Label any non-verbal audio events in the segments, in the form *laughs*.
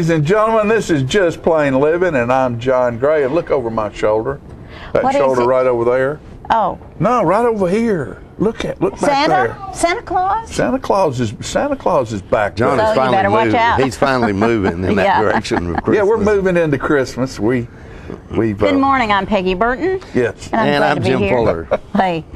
ladies and gentlemen. This is Just Plain Living, and I'm John Gray. And look over my shoulder. That What is shoulder right over there. Oh, No, right over here. Look at look back Santa? there. Santa Claus? Santa Claus is Santa Claus is back. John. So is you finally better watch moving. out. He's finally moving in that *laughs* Yeah. direction of Christmas. *laughs* Yeah, we're moving into Christmas. We we've Good uh, morning, I'm Peggy Burton. Yes. And I'm, And glad I'm to be Jim here. Fuller. *laughs* Hey. *laughs*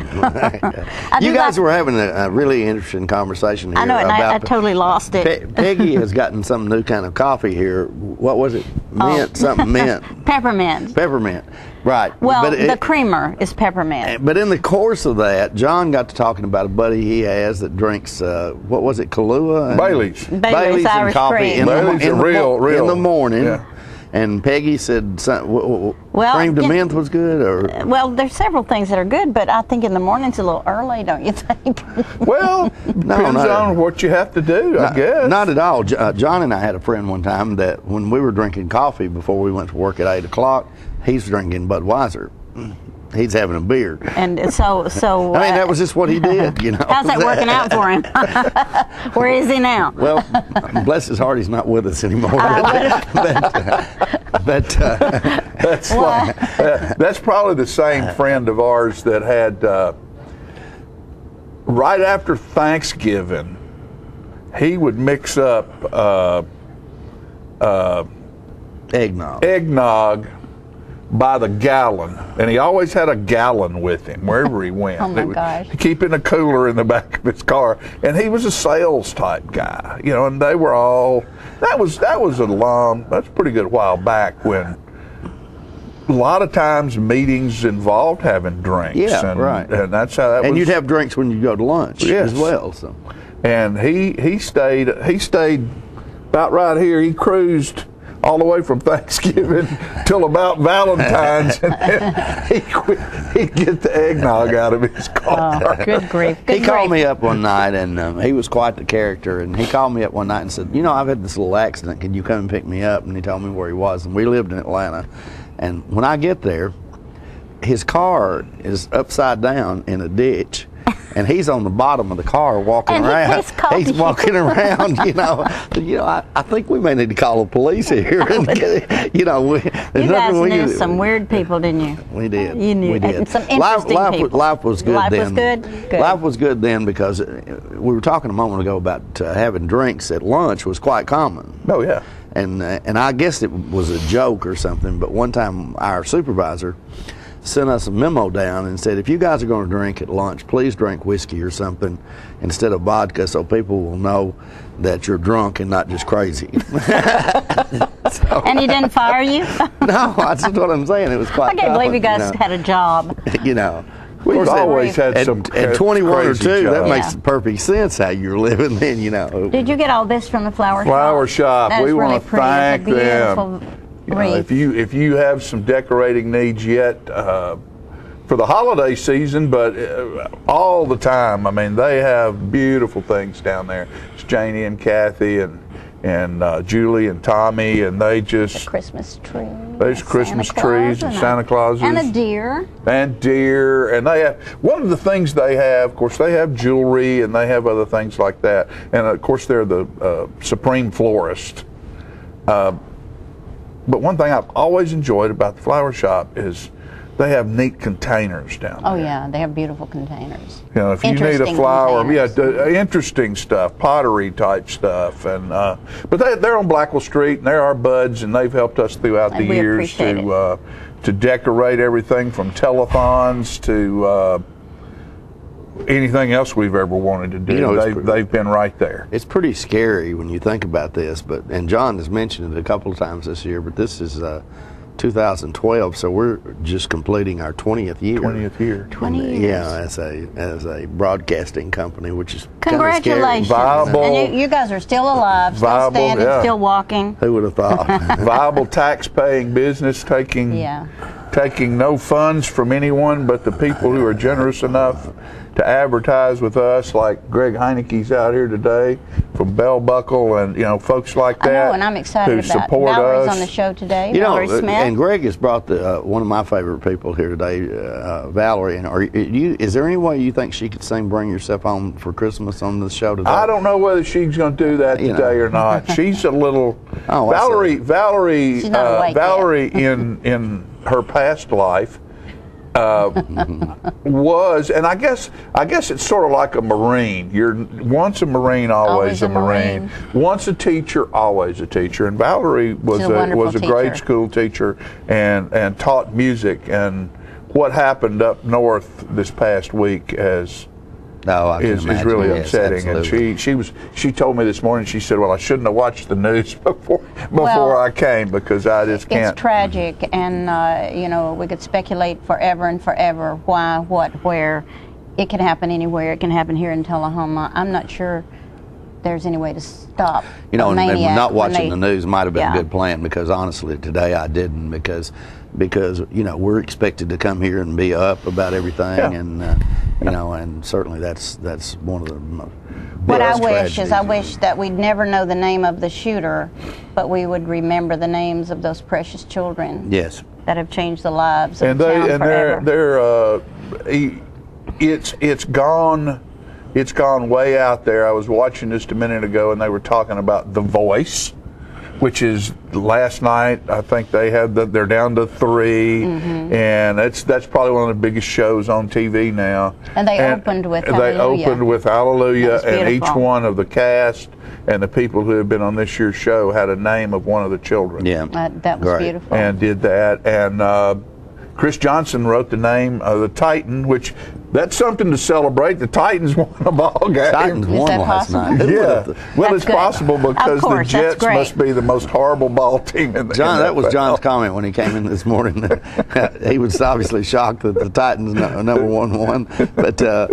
You guys like- were having a, a really interesting conversation here I know, and I, I totally lost it. Pe- Peggy has gotten some new kind of coffee here. What was it? Mint, Oh. something mint, *laughs* Peppermint. peppermint. Right. Well, but it- the creamer is peppermint. But in the course of that, John got to talking about a buddy he has that drinks, uh, what was it, Kahlua? and- Bailey's. Bailey's and Irish coffee cream. in the, Bailey's in the real- real. in the morning. Yeah. And Peggy said, some, w- w- Well, cream to you- mint was good, or Well, there's several things that are good, but I think in the morning's a little early, don't you think? *laughs* Well, depends no. on what you have to do, I guess. Not at all. Uh, John and I had a friend one time that when we were drinking coffee before we went to work at eight o'clock, he's drinking Budweiser. He's having a beer. and so, so. *laughs* I mean, uh, that was just what he did, you know. How's that working out for him? *laughs* Where is he now? Well, bless his heart, he's not with us anymore. Ah, *laughs* but uh, but uh, That's Well- like, uh, that's probably the same friend of ours that had uh, right after Thanksgiving. He would mix up uh, eggnog. eggnog by the gallon, and he always had a gallon with him wherever he *laughs* went. Oh, my gosh. *laughs* Keeping a cooler in the back of his car, and he was a sales type guy, you know. And they were all that was that was a long that's a pretty good while back when. A lot of times meetings involved having drinks. Yeah, and, right. And that's how that and was. you'd have drinks when you go to lunch Yes. as well. So and he he stayed he stayed about right here. He cruised all the way from Thanksgiving *laughs* till about Valentine's, and then he quit, he'd get the eggnog out of his *laughs* car. Oh, good grief. Good he called me up one night, and um, he was quite the character. And he called me up one night and said, "You know, I've had this little accident. Can you come and pick me up?" And he told me where he was. And we lived in Atlanta. And when I get there, his car is upside down in a ditch. *laughs* And he's on the bottom of the car walking And around. just He's you. walking around, you know. *laughs* You know, I, I think we may need to call the police here. *laughs* And you know, we, You guys we knew can- some weird people, didn't you? we did. You knew we did. some life, interesting life, was- people. life was good Life then. was good? Good. Life was good then because uh, we were talking a moment ago about uh, having drinks at lunch was quite common. Oh yeah, And uh, and I guess it was a joke or something. But one time our supervisor sent us a memo down and said, if you guys are going to drink at lunch, please drink whiskey or something instead of vodka, so people will know that you're drunk and not just crazy. *laughs* And he didn't fire you? *laughs* no, that's what I'm saying. It was quite. I can't believe you common, guys know. had a job. *laughs* you know. we've course, always had At, some at ca- 21 or crazy 2, that jobs. makes Yeah. perfect sense how you're living then, you know. Did you get all this from the flower shop? Flower shop. That we is want to pretty. thank it's beautiful them. You know, if you if you have some decorating needs yet uh, for the holiday season, but uh, all the time. I mean, they have beautiful things down there. It's Janie and Kathy and and uh, Julie and Tommy, and they just Christmas tree. There's and Christmas trees Claus and Santa Clauses. And a deer. and deer and they have one of the things they have of course they have jewelry and they have other things like that and of course they're the uh, supreme florist uh, but one thing i've always enjoyed about the flower shop is they have neat containers down Oh there. Oh yeah, they have beautiful containers. you know, if you need a flower, yeah, d- interesting stuff, pottery type stuff, and uh, but they, they're on Blackwell Street, and they're our buds, and they've helped us throughout the And we years to uh, to decorate everything from telethons to uh, anything else we've ever wanted to do. You know, they've, pretty- they've been right there. It's pretty scary when you think about this, but and John has mentioned it a couple of times this year, but this is uh, 2012, so we're just completing our 20th year. 20th year. 20 years. Yeah, as a as a broadcasting company, which is kinda Congratulations. Scary. Viable- And you, you guys are still alive, still Viable, standing, yeah. still walking. Who would have thought? *laughs* *laughs* Viable tax-paying business, taking Yeah. Taking no funds from anyone but the people who are generous enough to advertise with us, like Greg Heineke's out here today. from Bell Buckle and you know folks like that. I that. know, and I'm excited who about support Valerie's us. on the show today. You know, Valerie uh, Smith. and Greg has brought the uh, one of my favorite people here today, uh, Valerie. And are you? Is there any way you think she could sing "Bring Yourself Home for Christmas" on the show today? I don't know whether she's going to do that You know. today or not. *laughs* She's a little Oh, Valerie. Valerie. She's not uh, awake yet. Valerie *laughs* in in her past life uh, was, and I guess I guess it's sort of like a marine. You're once a marine, always, Always a marine. Marine. Once a teacher, always a teacher. And Valerie was She's a a, was a grade school teacher and and taught music. And what happened up north this past week has No, I can is, is really Yes, upsetting. And she she was she told me this morning. She said, "Well, I shouldn't have watched the news *laughs* before before Well, I came because I just can't." It's tragic, and uh, you know we could speculate forever and forever why, what, where. It can happen anywhere. It can happen here in Tullahoma. I'm not sure there's any way to stop. You know, and, and not watching they- the news might have been Yeah. a good plan because honestly, today I didn't because because you know we're expected to come here and be up about everything, Yeah. and uh, you know, and certainly that's that's one of the most. What I wish is I wish that we'd never know the name of the shooter, but we would remember the names of those precious children Yes. that have changed the lives of and the they town and forever. they're they're uh, it's it's gone it's gone way out there. I was watching just a minute ago, and they were talking about The Voice, which is last night. I think they had the, they're down to 3 Mm-hmm. and that's that's probably one of the biggest shows on TV now. And they opened with they Hallelujah. opened with Hallelujah, and each one of the cast and the people who have been on this year's show had a name of one of the children Yeah. That, that was Great. beautiful. and did that. And uh, Chris Johnson wrote the name of the Titan, which that's something to celebrate. The Titans *laughs* won a ball game. Titans Is won that last possible? night. Yeah, well, That's it's good. possible because course, the Jets must be the most horrible ball team in the John, that was John's comment when he came in this morning. *laughs* he was obviously shocked that the Titans no, number one won, but uh,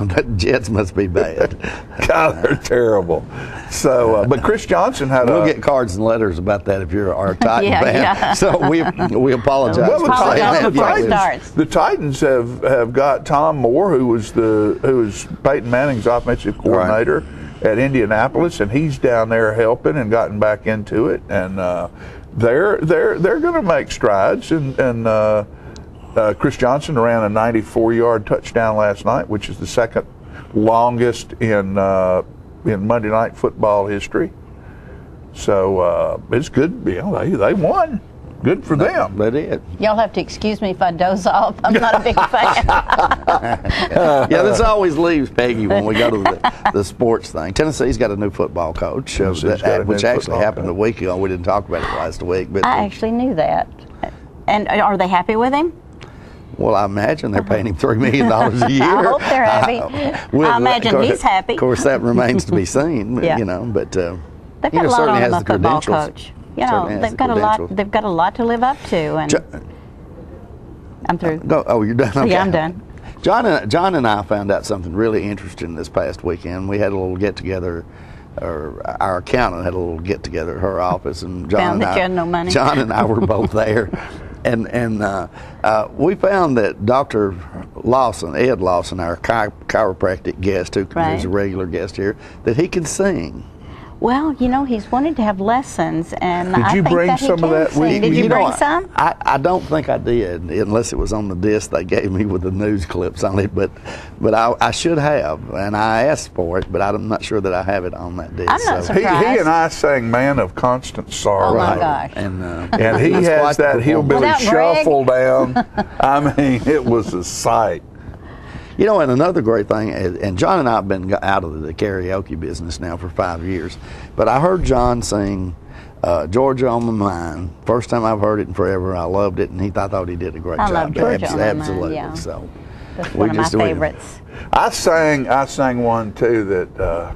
but Jets must be bad. *laughs* God, they're terrible. So, uh, but Chris Johnson had We'll a get cards and letters about that if you're our Titan Yeah, fan. yeah. So we we apologize. Well, for the Apologize. Titans, the, before it Yeah, Titans, the Titans have, have got Tom Moore, who was the who was Peyton Manning's offensive coordinator at Indianapolis, and he's down there helping and gotten back into it, and uh, they're they're they're going to make strides. And, and uh, uh, Chris Johnson ran a 94-yard touchdown last night, which is the second longest in uh, in Monday Night Football history. So uh, it's good. You know, they they won. Good for them. That is. did. Y'all have to excuse me if I doze off. I'm not a big fan. *laughs* yeah, this always leaves Peggy when we go to the, the sports thing. Tennessee's got a new football coach, uh, that- a which actually happened coach. a week ago. We didn't talk about it last week, but I actually knew that. And are they happy with him? well, I imagine they're paying him three million dollars a *laughs* year. I hope they're *laughs* happy. With- I imagine course- he's happy. Of course, that remains to be seen. Yeah. You know, but uh, They've he got a lot certainly on has the the football credentials. coach. You know, they've the got a lot. They've got a lot to live up to, and Jo- I'm through. Go, oh, you're done. Okay. Yeah, I'm done. John and John and I found out something really interesting this past weekend. We had a little get together. Or our accountant had a little get together at her office, and John Found and I, no money. John and I were both there, *laughs* and and uh, uh, we found that Doctor Lawson, Ed Lawson, our chi- chiropractic guest, who Right. is a regular guest here, that he can sing. Well, you know, he's wanted to have lessons, and Did I you think bring that he some of that sing. with Did you? you, bring I- some? I, I don't think I did, unless it was on the disc they gave me with the news clips on it. But but I, I should have, and I asked for it, but I'm not sure that I have it on that disc. I'm not so- He, he and I sang "Man of Constant Sorrow." Oh, my gosh. And, uh, And he it's has that hillbilly shuffle down. I mean, it was a sight. You know, and another great thing, and and John and I have been out of the karaoke business now for five years, but I heard John sing uh, "Georgia on My Mind." First time I've heard it in forever. I loved it, and he I thought he did a great I job. love Georgia Abs- on My Mind, Absolutely. yeah. So That's we one of my just- we- favorites. I sang. I sang one too that uh,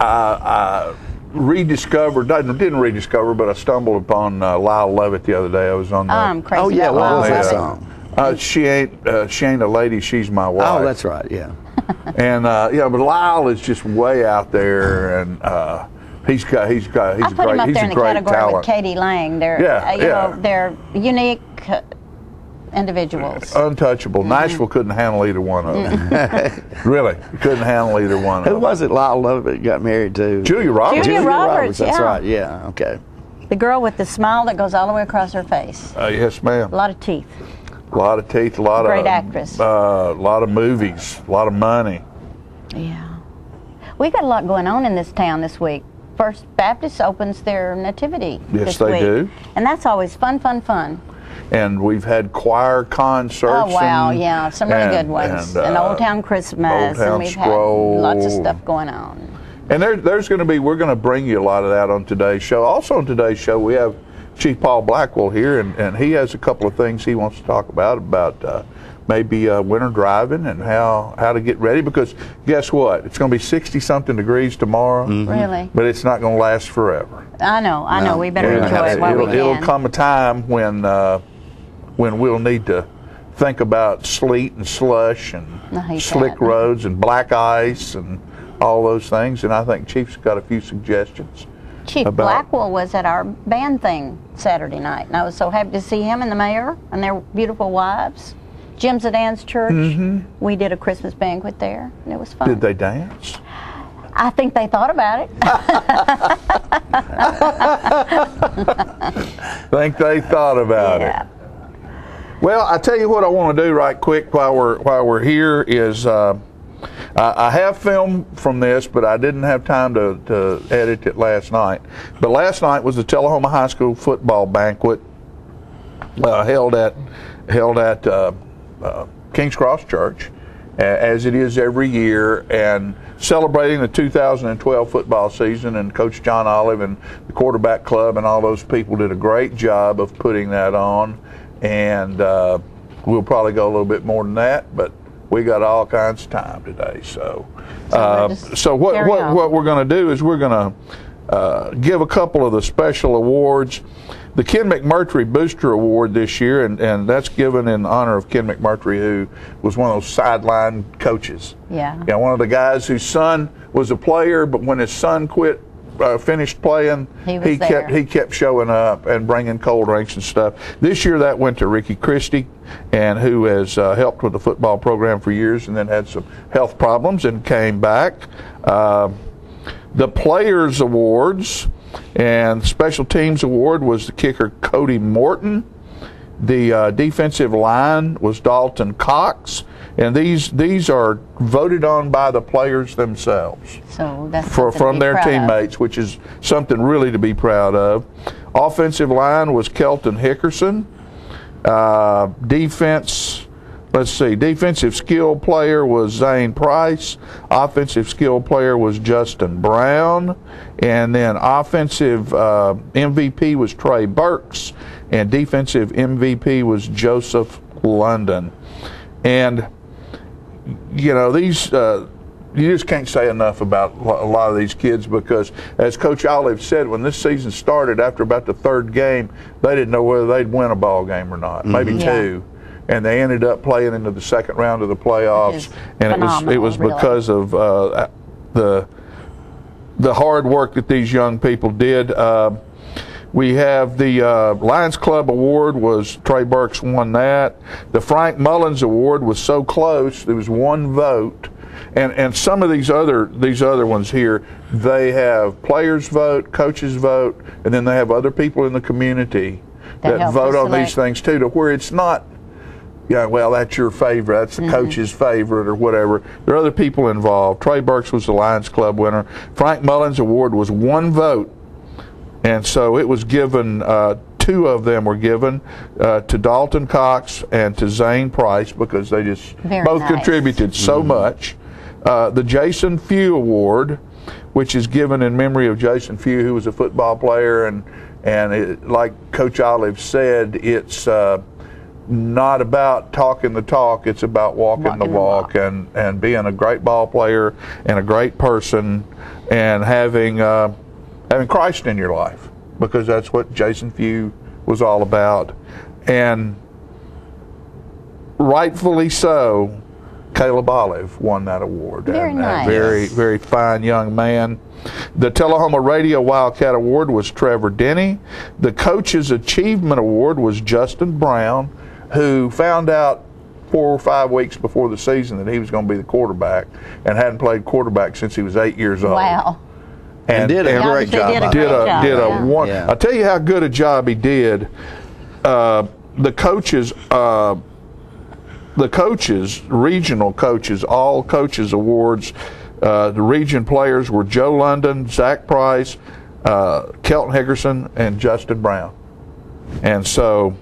I, I rediscovered. Didn't, didn't rediscover, but I stumbled upon uh, Lyle Lovett the other day. I was on the. I'm crazy Oh, yeah, what Lyle was that Lovett. song? Uh, she ain't. Uh, she ain't a lady. She's my wife. Oh, that's right. Yeah. *laughs* And uh, yeah, but Lyle is just way out there, and uh, he's got. He's got. He's I a put great. him up he's there a in the great category talent. with k.d. lang. They're, Yeah, uh, you yeah. know, they're unique. uh, individuals. untouchable. Nashville couldn't handle either one of them. *laughs* really, couldn't handle either one of them. Who was it Lyle Lovett got married to? Julia Roberts. Julia Roberts, That's yeah. right. Yeah. Okay. The girl with the smile that goes all the way across her face. Uh, yes, ma'am. A lot of teeth. A lot of teeth, a lot Great of actress. uh, a lot of movies, a lot of money. Yeah. We got a lot going on in this town this week. First Baptist opens their nativity Yes, this they week. do. And that's always fun, fun, fun. And we've had choir concerts. Oh wow, and- yeah, some really and- good ones. And, And, uh, Old Town Christmas, Old Town and we've Stroll. had lots of stuff going on. And there, there's going to be, we're going to bring you a lot of that on today's show. Also, on today's show, we have Chief Paul Blackwell here, and, and he has a couple of things he wants to talk about about uh, maybe uh, winter driving and how how to get ready. Because guess what? It's going to be 60 something degrees tomorrow, Really? but it's not going to last forever. I know, I know. We better And enjoy it while it'll, we it'll come a time when uh, when we'll need to think about sleet and slush and slick that. roads and black ice and all those things. And I think Chief's got a few suggestions. Chief about- Blackwell was at our band thing Saturday night, and I was so happy to see him and the mayor and their beautiful wives. Jim Zidane's church. We did a Christmas banquet there, and it was fun. Mm-hmm. Did they dance? I think they thought about it. *laughs* think they thought about yeah. it. Well, I tell you what I want to do right quick while we're while we're here is uh, I, I have film from this, but I didn't have time to, to edit it last night. But last night was the Tullahoma High School football banquet uh, held at held at uh, uh, King's Cross Church, as it is every year, and celebrating the 2012 football season. And Coach John Olive and the quarterback club and all those people did a great job of putting that on. And uh, we'll probably go a little bit more than that, but we got all kinds of time today. So, So uh, so what what on. what we're going to do is we're going to uh, give a couple of the special awards. The Ken McMurtry Booster Award this year, and, and that's given in honor of Ken McMurtry, who was one of those sideline coaches. Yeah. You know, one of the guys whose son was a player, but when his son quit, uh, finished playing, He there. kept he kept showing up and bringing cold drinks and stuff. This year that went to Ricky Christie, and who has uh, helped with the football program for years, and then had some health problems and came back. Uh, the Players Awards and Special Teams Award was the kicker Cody Morton. The uh, defensive line was Dalton Cox, and these these are voted on by the players themselves So that's for, from their proud of. teammates, which is something really to be proud of. Offensive line was Kelton Hickerson. Uh, defense, let's see, defensive skill player was Zane Price. Offensive skill player was Justin Brown. And then offensive uh, MVP was Trey Burks. And defensive MVP was Joseph London. And you know these uh, you just can't say enough about a lot of these kids because as coach olive said when this season started after about the third game they didn't know whether they'd win a ball game or not maybe Yeah. two and they ended up playing into the second round of the playoffs and it was it was really. because of uh, the the hard work that these young people did uh, we have the uh, Lions Club Award was Trey Burks won that. The Frank Mullins Award was so close. There was one vote, and and some of these other these other ones here, they have players vote, coaches vote, and then they have other people in the community That that, vote on these things too, to where it's not. Yeah, well, that's your favorite. That's the coach's favorite, or whatever. There are other people involved. Trey Burks was the Lions Club winner. Frank Mullins Award was one vote and so it was given. Uh, two of them were given uh, to Dalton Cox and to Zane Price because they just Very both nice. contributed so much. Uh, the Jason Few Award, which is given in memory of Jason Few, who was a football player, and and it, like Coach Olive said, it's. Uh, not about talking the talk, it's about walking, Walking the the walk, walk. and, and being a great ball player and a great person and having uh, having Christ in your life because that's what Jason Few was all about. And rightfully so, Caleb Olive won that award. Very and, nice. very, very fine young man. The Tullahoma Radio Wildcat Award was Trevor Denny. The Coach's Achievement Award was Justin Brown. who found out four or five weeks before the season that he was going to be the quarterback and hadn't played quarterback since he was eight years old. Wow. And did a great job. did a did great a job, did a yeah. one. Yeah. I'll tell you how good a job he did. Uh, the coaches, uh, the coaches, regional coaches, all coaches awards. Uh, the region players were Joe London, Zach Price, uh, Kelton Hickerson, and Justin Brown. And so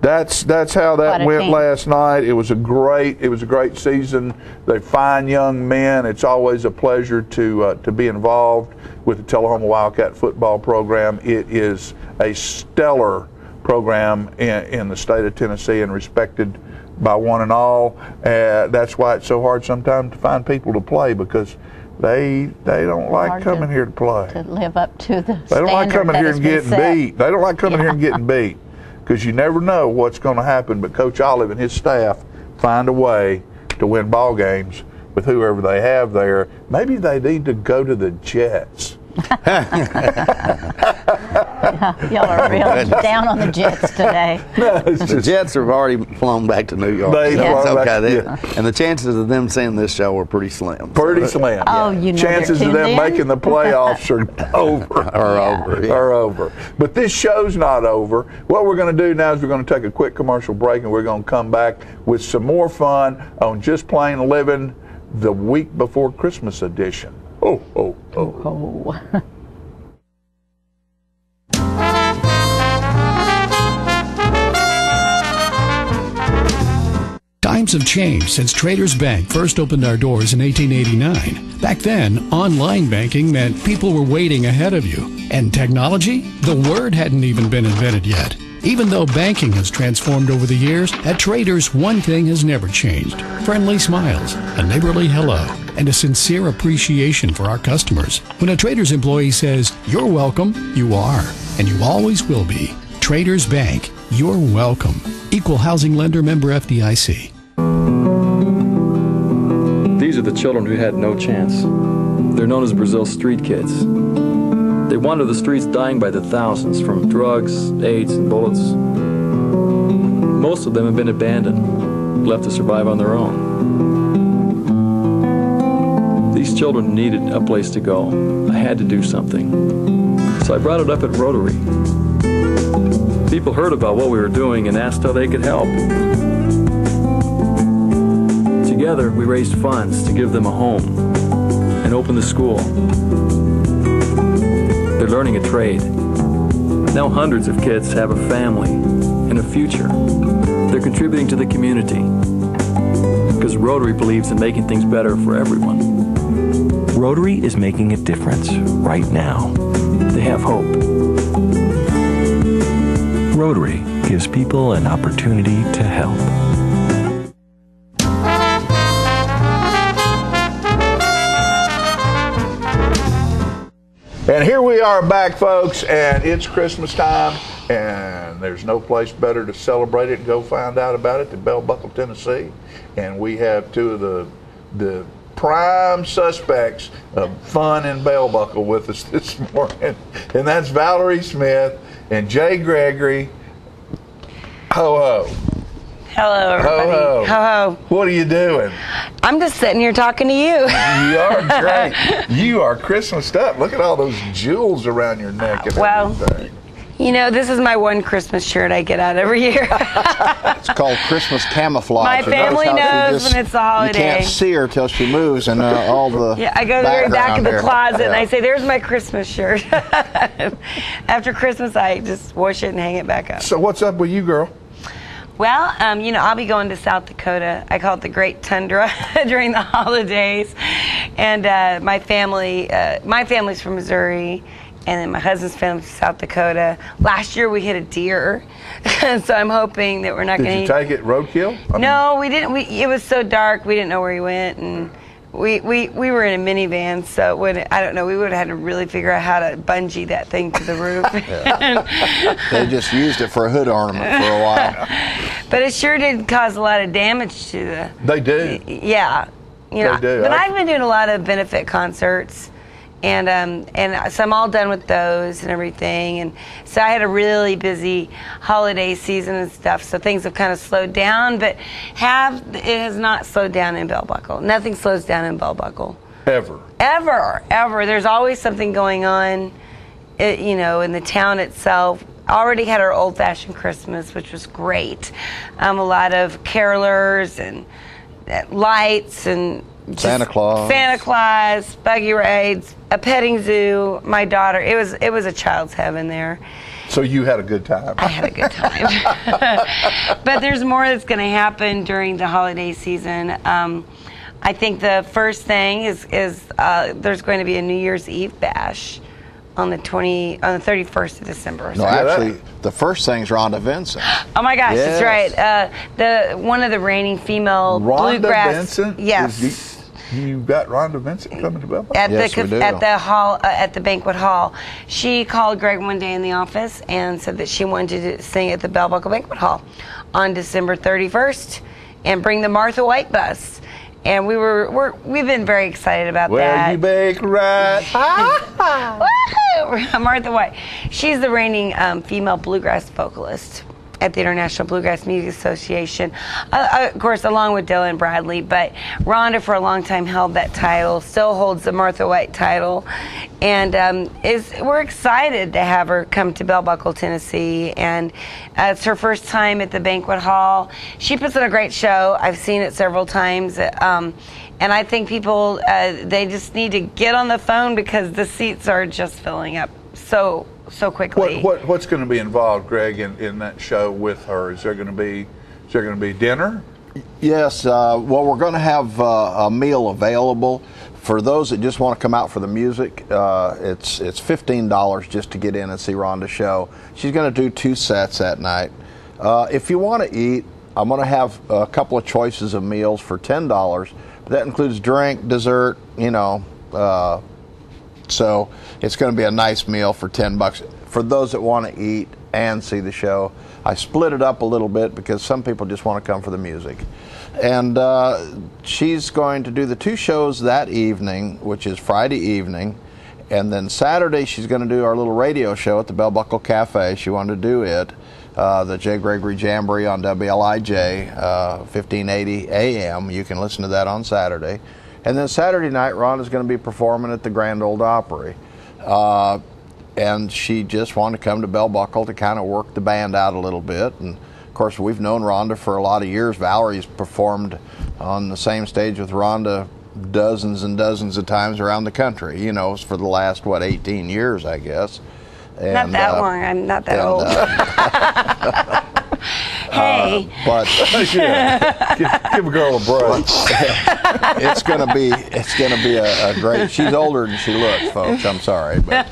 that's that's how that went team. last night. It was a great it was a great season. They're fine young men. It's always a pleasure to uh, to be involved with the Tullahoma Wildcat football program. It is a stellar program in, in the state of Tennessee and respected by one and all. Uh, that's why it's so hard sometimes to find people to play because they they don't like Hard to- coming here to play. To live up to the They don't like coming here and getting set. beat. They don't like coming here and getting beat because you never know what's going to happen. But Coach Olive and his staff find a way to win ball games with whoever they have there. Maybe they need to go to the Jets. *laughs* *laughs* Y'all are real down on the Jets today. *laughs* no, The Jets have already flown back to New York. They so it's flown back- okay. They- yeah. And the chances of them seeing this show are pretty slim. Pretty So, slim. Oh, you know Chances of them in. making the playoffs are *laughs* over. Are over. yeah. are over. But this show's not over. What we're going to do now is we're going to take a quick commercial break and we're going to come back with some more fun on Just Plain Living, the week before Christmas edition. Oh, oh, oh. Oh. Times have changed since Traders Bank first opened our doors in 1889. Back then, online banking meant people were waiting ahead of you. And technology? The word hadn't even been invented yet. Even though banking has transformed over the years, at Traders, one thing has never changed friendly smiles, a neighborly hello, and a sincere appreciation for our customers. When a Traders employee says, You're welcome, you are, and you always will be. Traders Bank, you're welcome. Equal housing lender member FDIC. The children who had no chance. They're known as Brazil's street kids. They wander the streets dying by the thousands from drugs, AIDS, and bullets. Most of them have been abandoned, left to survive on their own. These children needed a place to go. I had to do something. So I brought it up at Rotary. People heard about what we were doing and asked how they could help. Together, we raised funds to give them a home and open the school. They're learning a trade. Now hundreds of kids have a family and a future. They're contributing to the community because Rotary believes in making things better for everyone. Rotary is making a difference right now. They have hope. Rotary gives people an opportunity to help. And here we are back, folks, and it's Christmas time, and there's no place better to celebrate it and go find out about it than Bell Buckle, Tennessee. And we have two of the the prime suspects of fun in Bell Buckle with us *laughs* this morning, and that's Valerie Smith and Jay Gregory. Ho ho. Hello, everybody. Ho ho. Ho ho. What are you doing? I'm just sitting here talking to you. You are *laughs* great. you are Christmased up. Look at all those jewels around your neck and Well, everything. you know, this is my one Christmas shirt I get out every year. *laughs* It's called Christmas camouflage. My family that's how she knows when it's the holiday. You can't see her till she moves, and uh, all the *laughs* yeah, I go to the very back of the closet there. and I say, "There's my Christmas shirt." After Christmas, I just wash it and hang it back up. So what's up with you, girl? Well, um, you know, I'll be going to South Dakota. I call it the Great Tundra *laughs* during the holidays, and uh, my family, uh, my family's from Missouri, and then my husband's family's from South Dakota. Last year we hit a deer, *laughs* so I'm hoping that we're not going to. Did going you to. take it roadkill? I No, we didn't. We it was so dark, we didn't know where he went, and we we, we were in a minivan, so it would I don't know. We would have had to really figure out how to bungee that thing to the roof. *laughs* They just used it for a hood ornament for a while. *laughs* but it sure did cause a lot of damage to the. They do. Yeah, you know. They do. But I- I've been doing a lot of benefit concerts, And um, and so I'm all done with those and everything. And so I had a really busy holiday season and stuff. So things have kind of slowed down, but have it has not slowed down in Bell Buckle. Nothing slows down in Bell Buckle Ever. ever, ever. There's always something going on, it, you know, in the town itself. Already had our old-fashioned Christmas, which was great. Um, a lot of carolers and uh, lights and Santa Claus. Santa Claus, buggy rides, a petting zoo. My daughter, it was it was a child's heaven there. So you had a good time. I had a good time. *laughs* but there's more that's going to happen during the holiday season. Um, I think the first thing is is uh, there's going to be a New Year's Eve bash on the 20 on the 31st of December. No, Yeah, that- actually, the first thing's Rhonda Vincent. Oh my gosh, Yes. that's right. Uh, the one of the reigning female Rhonda bluegrass. Vincent? Yes. Is you, you got Rhonda Vincent coming to Bell? at Yes, the we do. at the hall uh, at the banquet hall. She called Greg one day in the office and said that she wanted to sing at the Bell Buckle Banquet Hall on December 31st and bring the Martha White bus. And we were we're, we've been very excited about Where that. you bake right. *laughs* Woohoo! *laughs* Martha White. She's the reigning um, female bluegrass vocalist at the International Bluegrass Music Association, uh, uh, of course, along with Dale Ann Bradley. But Rhonda, for a long time, held that title, still holds the Martha White title, and um, is we're excited to have her come to Bell Buckle, Tennessee, and uh, it's her first time at the banquet hall. She puts on a great show. I've seen it several times. Um, and I think people uh, they just need to get on the phone because the seats are just filling up so so quickly. What, what what's going to be involved, Greg, in, in that show with her? Is there going to be is there going to be dinner? Yes, uh, well, we're going to have uh, a meal available for those that just want to come out for the music. Uh, it's it's fifteen dollars just to get in and see Rhonda's show. She's going to do two sets that night. Uh, if you want to eat, I'm going to have a couple of choices of meals for ten dollars. That includes drink, dessert, you know. So it's going to be a nice meal for 10 bucks for those that want to eat and see the show. I split it up a little bit because some people just want to come for the music. And uh, she's going to do the two shows that evening, which is Friday evening. And then Saturday, she's going to do our little radio show at the Bell Buckle Cafe. She wanted to do it. Uh, the J. Gregory Jamboree on WLIJ, uh, 1580 AM. You can listen to that on Saturday. And then Saturday night, Rhonda's going to be performing at the Grand Ole Opry. Uh, and she just wanted to come to Bell Buckle to kind of work the band out a little bit. And of course, we've known Rhonda for a lot of years. Valerie's performed on the same stage with Rhonda dozens and dozens of times around the country, you know, for the last, what, 18 years, I guess. not that uh, long. I'm not that and, old. uh, *laughs* hey, but *laughs* yeah, give, give a girl a break. *laughs* it's gonna be it's gonna be a, a great. She's older than she looks, folks. I'm sorry, but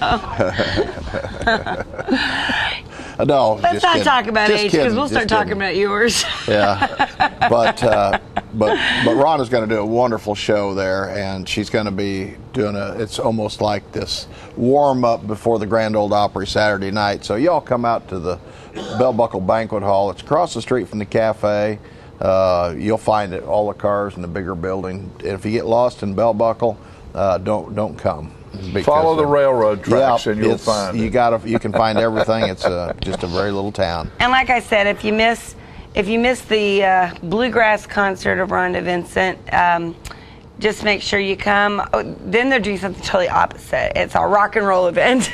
no. *laughs* let's not kidding. talk about Just age because we'll start talking kidding. about yours. Yeah, but uh, but but Rhonda's going to do a wonderful show there, and she's going to be doing a. It's almost like this warm up before the Grand Ole Opry Saturday night. So y'all come out to the Bell Buckle Banquet Hall. It's across the street from the cafe. Uh, you'll find it all the cars in the bigger building. If you get lost in Bell Buckle, uh, don't don't come. because Follow the they're- railroad tracks yeah, and you'll find you it. gotta you can find *laughs* everything. It's uh, just a very little town. And like I said, if you miss if you miss the uh, bluegrass concert of Rhonda Vincent, um, just make sure you come. Oh, then they're doing something totally opposite. It's a rock and roll *laughs* event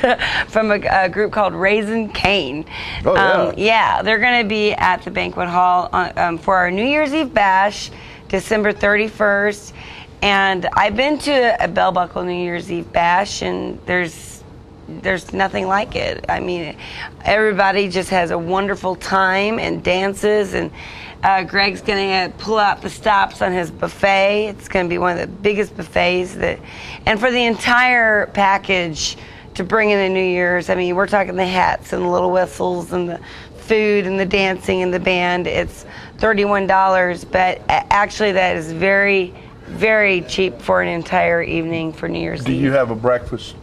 from a, a group called Raisin Cane. Oh, yeah. Um, yeah, they're going to be at the banquet hall on, um, for our New Year's Eve bash, December 31st. And I've been to a Bell Buckle New Year's Eve bash, and there's there's nothing like it. I mean, everybody just has a wonderful time and dances. And uh, Greg's going to pull out the stops on his buffet. It's going to be one of the biggest buffets that, and for the entire package to bring in the New Year's. I mean, we're talking the hats and the little whistles and the food and the dancing and the band. It's thirty-one dollars, but actually that is very, very cheap for an entire evening for New Year's Do Eve. you have a breakfast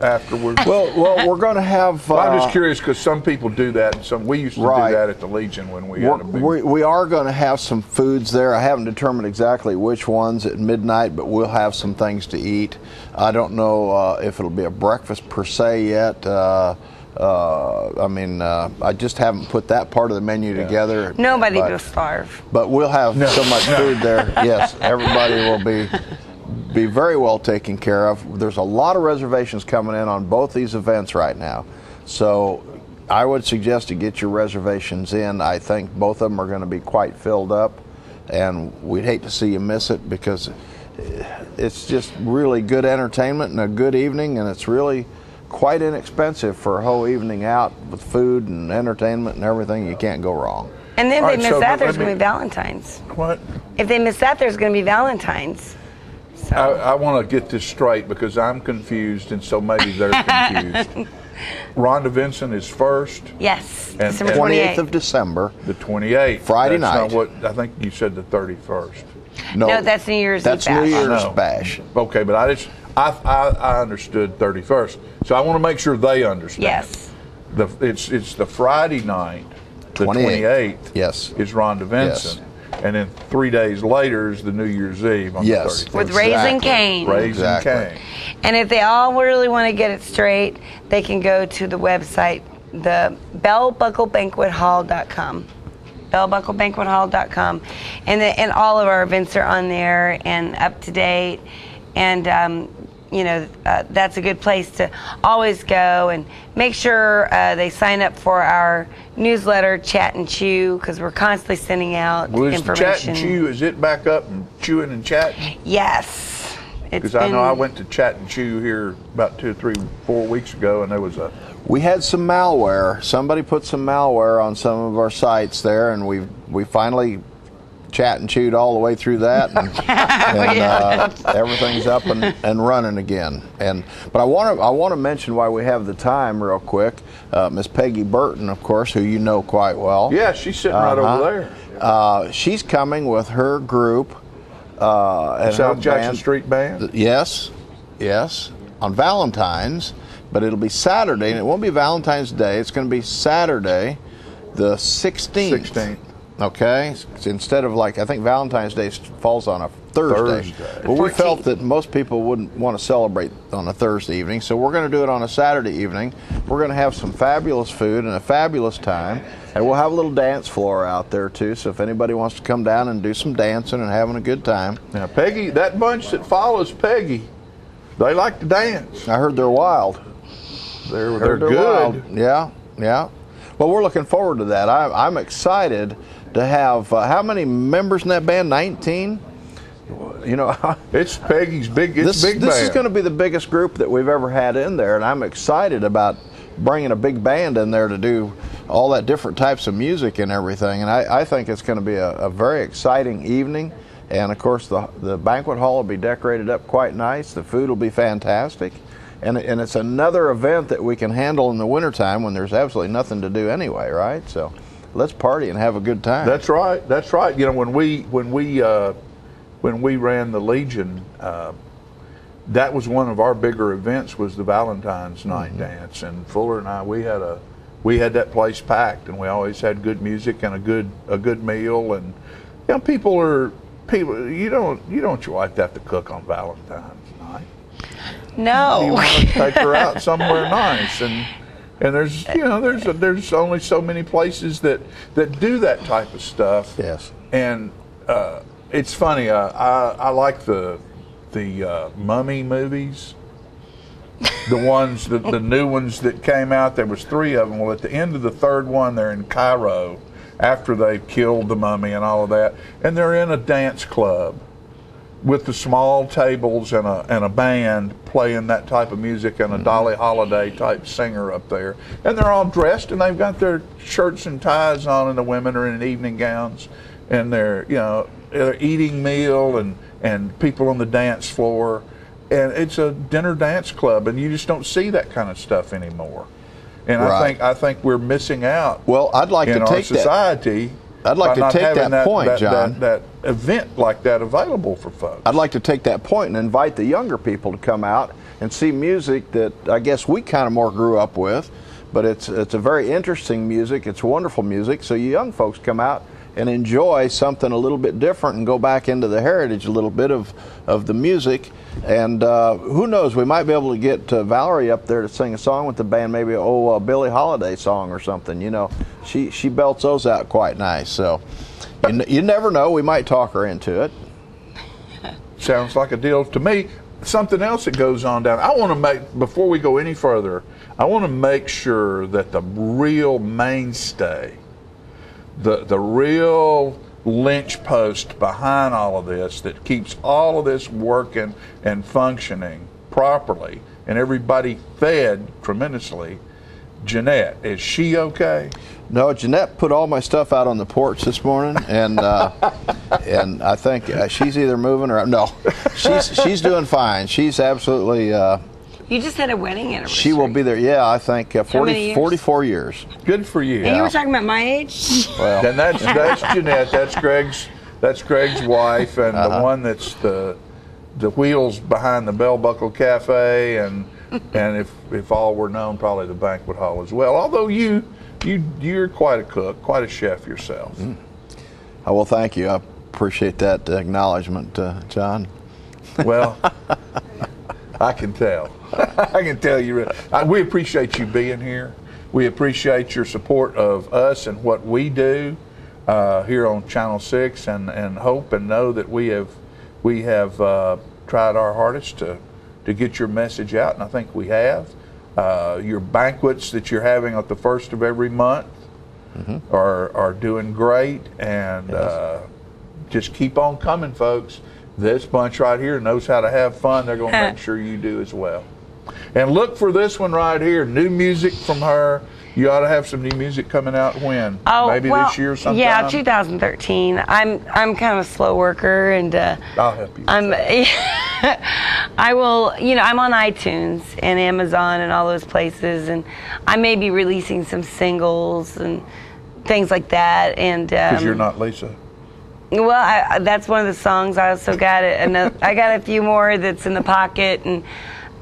afterwards? Well, well, we're going to have. Well, I'm uh, just curious because some people do that. And some we used to Right. do that at the Legion when we had We're, a big. we we are going to have some foods there. I haven't determined exactly which ones at midnight, but we'll have some things to eat. I don't know uh, if it'll be a breakfast per se yet. Uh, uh, I mean, uh, I just haven't put that part of the menu together. Nobody but, will starve. But we'll have so much food there. Yes, everybody will be *laughs* be very well taken care of. There's a lot of reservations coming in on both these events right now, so I would suggest to get your reservations in. I think both of them are going to be quite filled up, and we'd hate to see you miss it because it's just really good entertainment and a good evening, and it's really quite inexpensive for a whole evening out with food and entertainment and everything. You can't go wrong. And then All if right, they miss so that, there's me- going to be Valentine's. what? If they miss that, there's going to be Valentine's. So. I, I want to get this straight because I'm confused, and so maybe they're *laughs* confused. Rhonda Vincent is first, yes, And- December and- 28th. 28th of December. the 28th. Friday That's night. Not what I think you said the 31st. No, that's New Year's That's Eve New bash. Year's bash. Okay, but I just I, I, I understood 31st, so I want to make sure they understand. Yes. The it's it's the Friday night, the 28th. 28th. Yes. Is Rhonda Vincent, and then three days later is the New Year's Eve on Yes. the 31st. With Raising Exactly. Cane. Raising Exactly. Cane. And if they all really want to get it straight, they can go to the website, the bellbucklebanquethall.com. bellbucklebanquethall.com. And, the, and all of our events are on there and up to date. And, um, you know, uh, that's a good place to always go and make sure uh, they sign up for our newsletter, Chat and Chew, because we're constantly sending out Well, is chat and chew? Is it back up and chewing and chatting? Yes. It's Because I know I went to chat and chew here about two, three, four weeks ago, and there was a We had some malware. Somebody put some malware on some of our sites there, and we we finally chat and chewed all the way through that, and, *laughs* and uh, everything's up and, and running again. And but I want to I want to mention why we have the time real quick. Uh, Miss Peggy Burton, of course, who you know quite well. yeah. She's sitting right Uh-huh. over there. Uh, she's coming with her group. Uh, and South her Jackson band- Street Band. Yes, yes, on Valentine's, but it'll be Saturday, and it won't be Valentine's Day. It's going to be Saturday, the 16th. 16th. Okay, So instead of like I think Valentine's Day falls on a Thursday. Thursday. Well, we felt that most people wouldn't want to celebrate on a Thursday evening, so we're going to do it on a Saturday evening. We're going to have some fabulous food and a fabulous time, and we'll have a little dance floor out there too. So if anybody wants to come down and do some dancing and having a good time, Now, Peggy, that bunch that follows Peggy, they like to dance. I heard they're wild. They're, they're Heard good. wild. Yeah, yeah. Well, we're looking forward to that. I, I'm excited to have uh, how many members in that band? 19. You know, *laughs* It's Peggy's big. It's this big this band. is going to be the biggest group that we've ever had in there, and I'm excited about bringing a big band in there to do all that different types of music and everything. And I, I think it's going to be a, a very exciting evening. And of course, the the banquet hall will be decorated up quite nice. The food will be fantastic. And, and it's another event that we can handle in the wintertime when there's absolutely nothing to do anyway, right? So let's party and have a good time. That's right. That's right. You know, when we when we uh, when we ran the Legion, uh, that was one of our bigger events. Was the Valentine's Night dance, and Fuller and I we had a we had that place packed, and we always had good music and a good a good meal, and you know, people are people. You don't you don't want your wife to have to cook on Valentine's Night. No, You No. want to take her out somewhere nice and. And there's, you know, there's there's only so many places that, that do that type of stuff. Yes. And uh, it's funny. Uh, I I like the the uh, mummy movies. The *laughs* ones, the, the new ones that came out. There was three of them. Well, at the end of the third one, they're in Cairo after they've killed the mummy and all of that, and they're in a dance club with the small tables and a and a band playing that type of music and a mm-hmm. Dolly Holiday type singer up there, and they're all dressed and they've got their shirts and ties on, and the women are in evening gowns, and they're you know they're eating meal and and people on the dance floor, and it's a dinner dance club, and you just don't see that kind of stuff anymore, and I think I think we're missing out well, I'd like in to our take that. I'd like to take having that point, John. That, that event like that available for folks. I'd like to take that point and invite the younger people to come out and see music that I guess we kind of more grew up with, but it's it's a very interesting music. It's wonderful music. So you young folks come out and enjoy something a little bit different and go back into the heritage a little bit of of the music. And uh, who knows, we might be able to get uh, Valerie up there to sing a song with the band, maybe a old uh, Billie Holiday song or something. You know, she she belts those out quite nice. So. You, you never know. We might talk her into it. *laughs* Sounds like a deal to me. Something else that goes on down. I want to make before we go any further. I want to make sure that the real mainstay, the the real lynch post behind all of this that keeps all of this working and functioning properly and everybody fed tremendously. Jeanette, is she okay? No, Jeanette put all my stuff out on the porch this morning, and uh, *laughs* and I think uh, she's either moving or no, she's she's doing fine. She's absolutely. Uh, You just had a wedding anniversary. she will be there. Yeah, I think uh, 40, years? 44 years. Good for you. And you were talking about my age? Well, Then that's that's Jeanette. That's Greg's. That's Greg's wife, and Uh-huh. the one that's the the wheels behind the Bell Buckle Cafe, and and if if all were known, probably the banquet hall as well. Although you you you're quite a cook, quite a chef yourself. Mm. oh, well, thank you. I appreciate that acknowledgement, uh, John. Well, *laughs* I can tell. *laughs* I can tell you. I, we appreciate you being here. We appreciate your support of us and what we do uh, here on Channel Six, and, and hope and know that we have we have uh, tried our hardest to to get your message out, and I think we have. Uh, your banquets that you're having at the first of every month are are doing great, and uh, just keep on coming, folks. This bunch right here knows how to have fun. They're going to make sure you do as well. And look for this one right here. New music from her. You ought to have some new music coming out when? Oh, Maybe well, this year sometime. Yeah, 2013. I'm I'm kind of a slow worker, and uh, I'll help you. I'm. *laughs* I will. You know, I'm on iTunes and Amazon and all those places, and I may be releasing some singles and things like that. And Because um, you're not Lisa. Well, I, that's one of the songs. I also got it. Another, *laughs* I got a few more that's in the pocket, and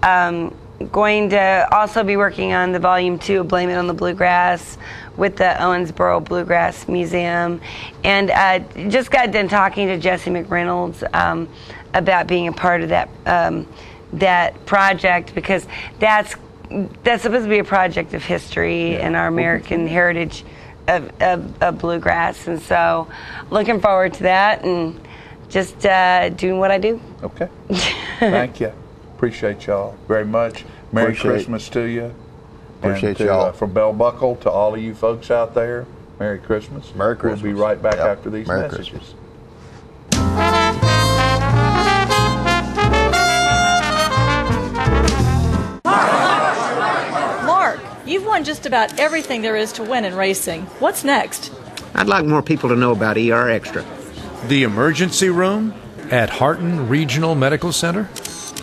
um, going to also be working on the volume two of Blame It on the Bluegrass with the Owensboro Bluegrass Museum, and uh, just got done talking to Jesse McReynolds um, about being a part of that um, that project because that's that's supposed to be a project of history and our American heritage of, of, of bluegrass, and so looking forward to that and just uh, doing what I do. Okay. *laughs* Thank you. Appreciate y'all very much. Merry Appreciate- Christmas to you. Appreciate and to, y'all. Uh, from Bell Buckle to all of you folks out there, Merry Christmas. Merry Christmas. We'll be right back Yep. after these Merry messages. Christmas. You've won just about everything there is to win in racing. What's next? I'd like more people to know about ER Extra. The emergency room at Harton Regional Medical Center?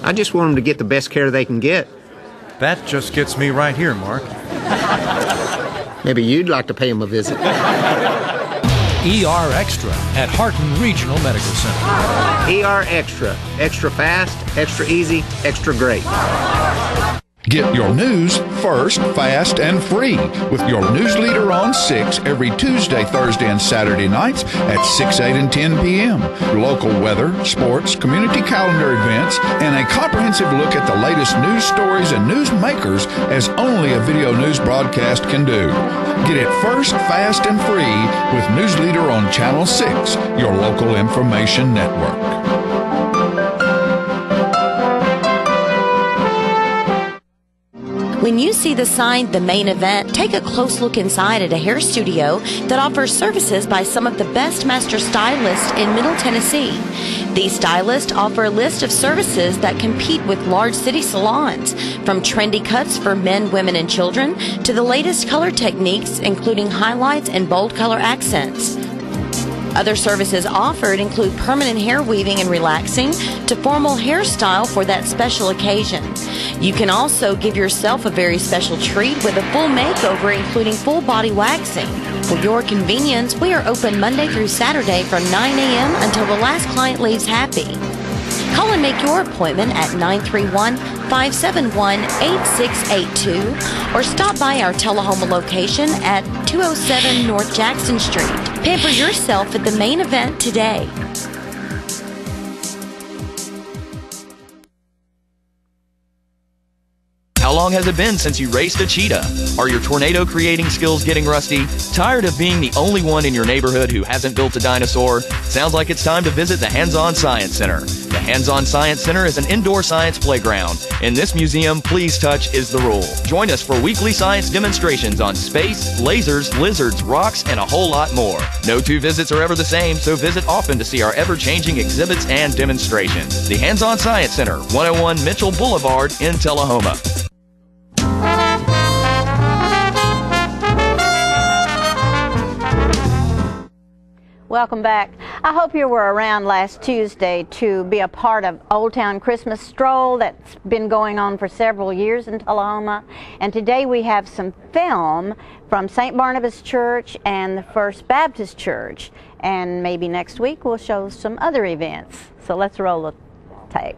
I just want them to get the best care they can get. That just gets me right here, Mark. Maybe you'd like to pay them a visit. ER Extra at Harton Regional Medical Center. ER Extra. Extra fast, extra easy, extra great. Get your news first, fast, and free with your news leader on 6 every Tuesday, Thursday, and Saturday nights at 6, 8, and 10 p.m. Local weather, sports, community calendar events, and a comprehensive look at the latest news stories and news makers as only a video news broadcast can do. Get it first, fast, and free with News Leader on Channel 6, your local information network. When you see the sign, the main event, take a close look inside at a hair studio that offers services by some of the best master stylists in Middle Tennessee. These stylists offer a list of services that compete with large city salons, from trendy cuts for men, women, and children to the latest color techniques, including highlights and bold color accents. Other services offered include permanent hair weaving and relaxing to formal hairstyle for that special occasion. You can also give yourself a very special treat with a full makeover, including full body waxing. For your convenience, we are open Monday through Saturday from 9 a.m. until the last client leaves happy. Call and make your appointment at 931 571 8682 or stop by our Tullahoma location at 207 North Jackson Street. Pamper yourself at the main event today. Long has it been since you raced a cheetah? Are your tornado creating skills getting rusty? Tired of being the only one in your neighborhood who hasn't built a dinosaur? Sounds like it's time to visit the Hands On Science Center. The Hands On Science Center is an indoor science playground. In this museum, please touch is the rule. Join us for weekly science demonstrations on space, lasers, lizards, rocks, and a whole lot more. No two visits are ever the same, so visit often to see our ever changing exhibits and demonstrations. The Hands On Science Center, 101 Mitchell Boulevard in Tullahoma. Welcome back. I hope you were around last Tuesday to be a part of Old Town Christmas Stroll that's been going on for several years in Tullahoma. And today we have some film from St. Barnabas Church and the First Baptist Church. And maybe next week we'll show some other events. So let's roll the tape.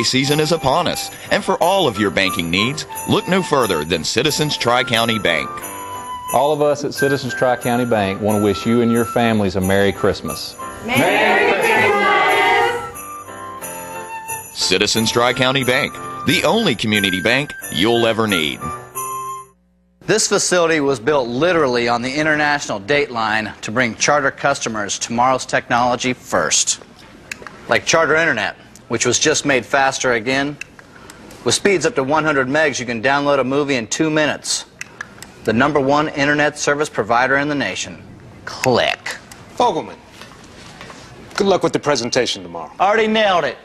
Holiday season is upon us, and for all of your banking needs, look no further than Citizens Tri County Bank. All of us at Citizens Tri County Bank want to wish you and your families a Merry Christmas. Merry Christmas. Citizens Tri County Bank, the only community bank you'll ever need. This facility was built literally on the international date line to bring charter customers tomorrow's technology first. Like Charter Internet, which was just made faster again. With speeds up to 100 megs, you can download a movie in two minutes. The number one internet service provider in the nation. Click. Fogelman, good luck with the presentation tomorrow. Already nailed it.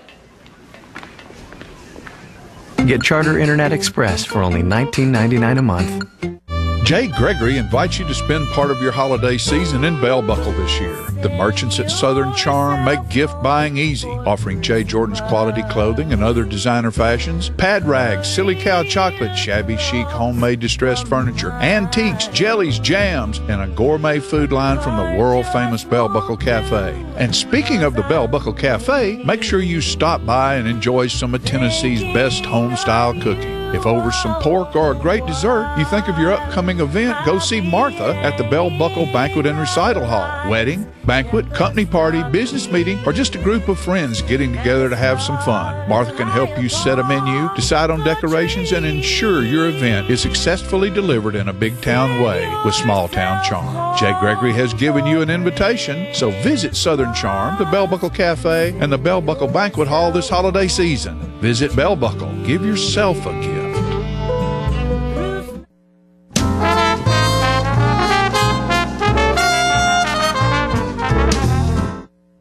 Get Charter Internet Express for only $19.99 a month. Jay Gregory invites you to spend part of your holiday season in Bell Buckle this year. The merchants at Southern Charm make gift buying easy, offering Jay Jordan's quality clothing and other designer fashions, pad rags, silly cow chocolate, shabby chic homemade distressed furniture, antiques, jellies, jams, and a gourmet food line from the world famous Bell Buckle Cafe. And speaking of the Bell Buckle Cafe, make sure you stop by and enjoy some of Tennessee's best home style cooking. If over some pork or a great dessert, you think of your upcoming event, go see Martha at the Bell Buckle Banquet and Recital Hall. Wedding, banquet, company party, business meeting, or just a group of friends getting together to have some fun. Martha can help you set a menu, decide on decorations, and ensure your event is successfully delivered in a big town way with small town charm. Jay Gregory has given you an invitation, so visit Southern Charm, the Bell Buckle Cafe, and the Bell Buckle Banquet Hall this holiday season. Visit Bell Buckle. Give yourself a gift.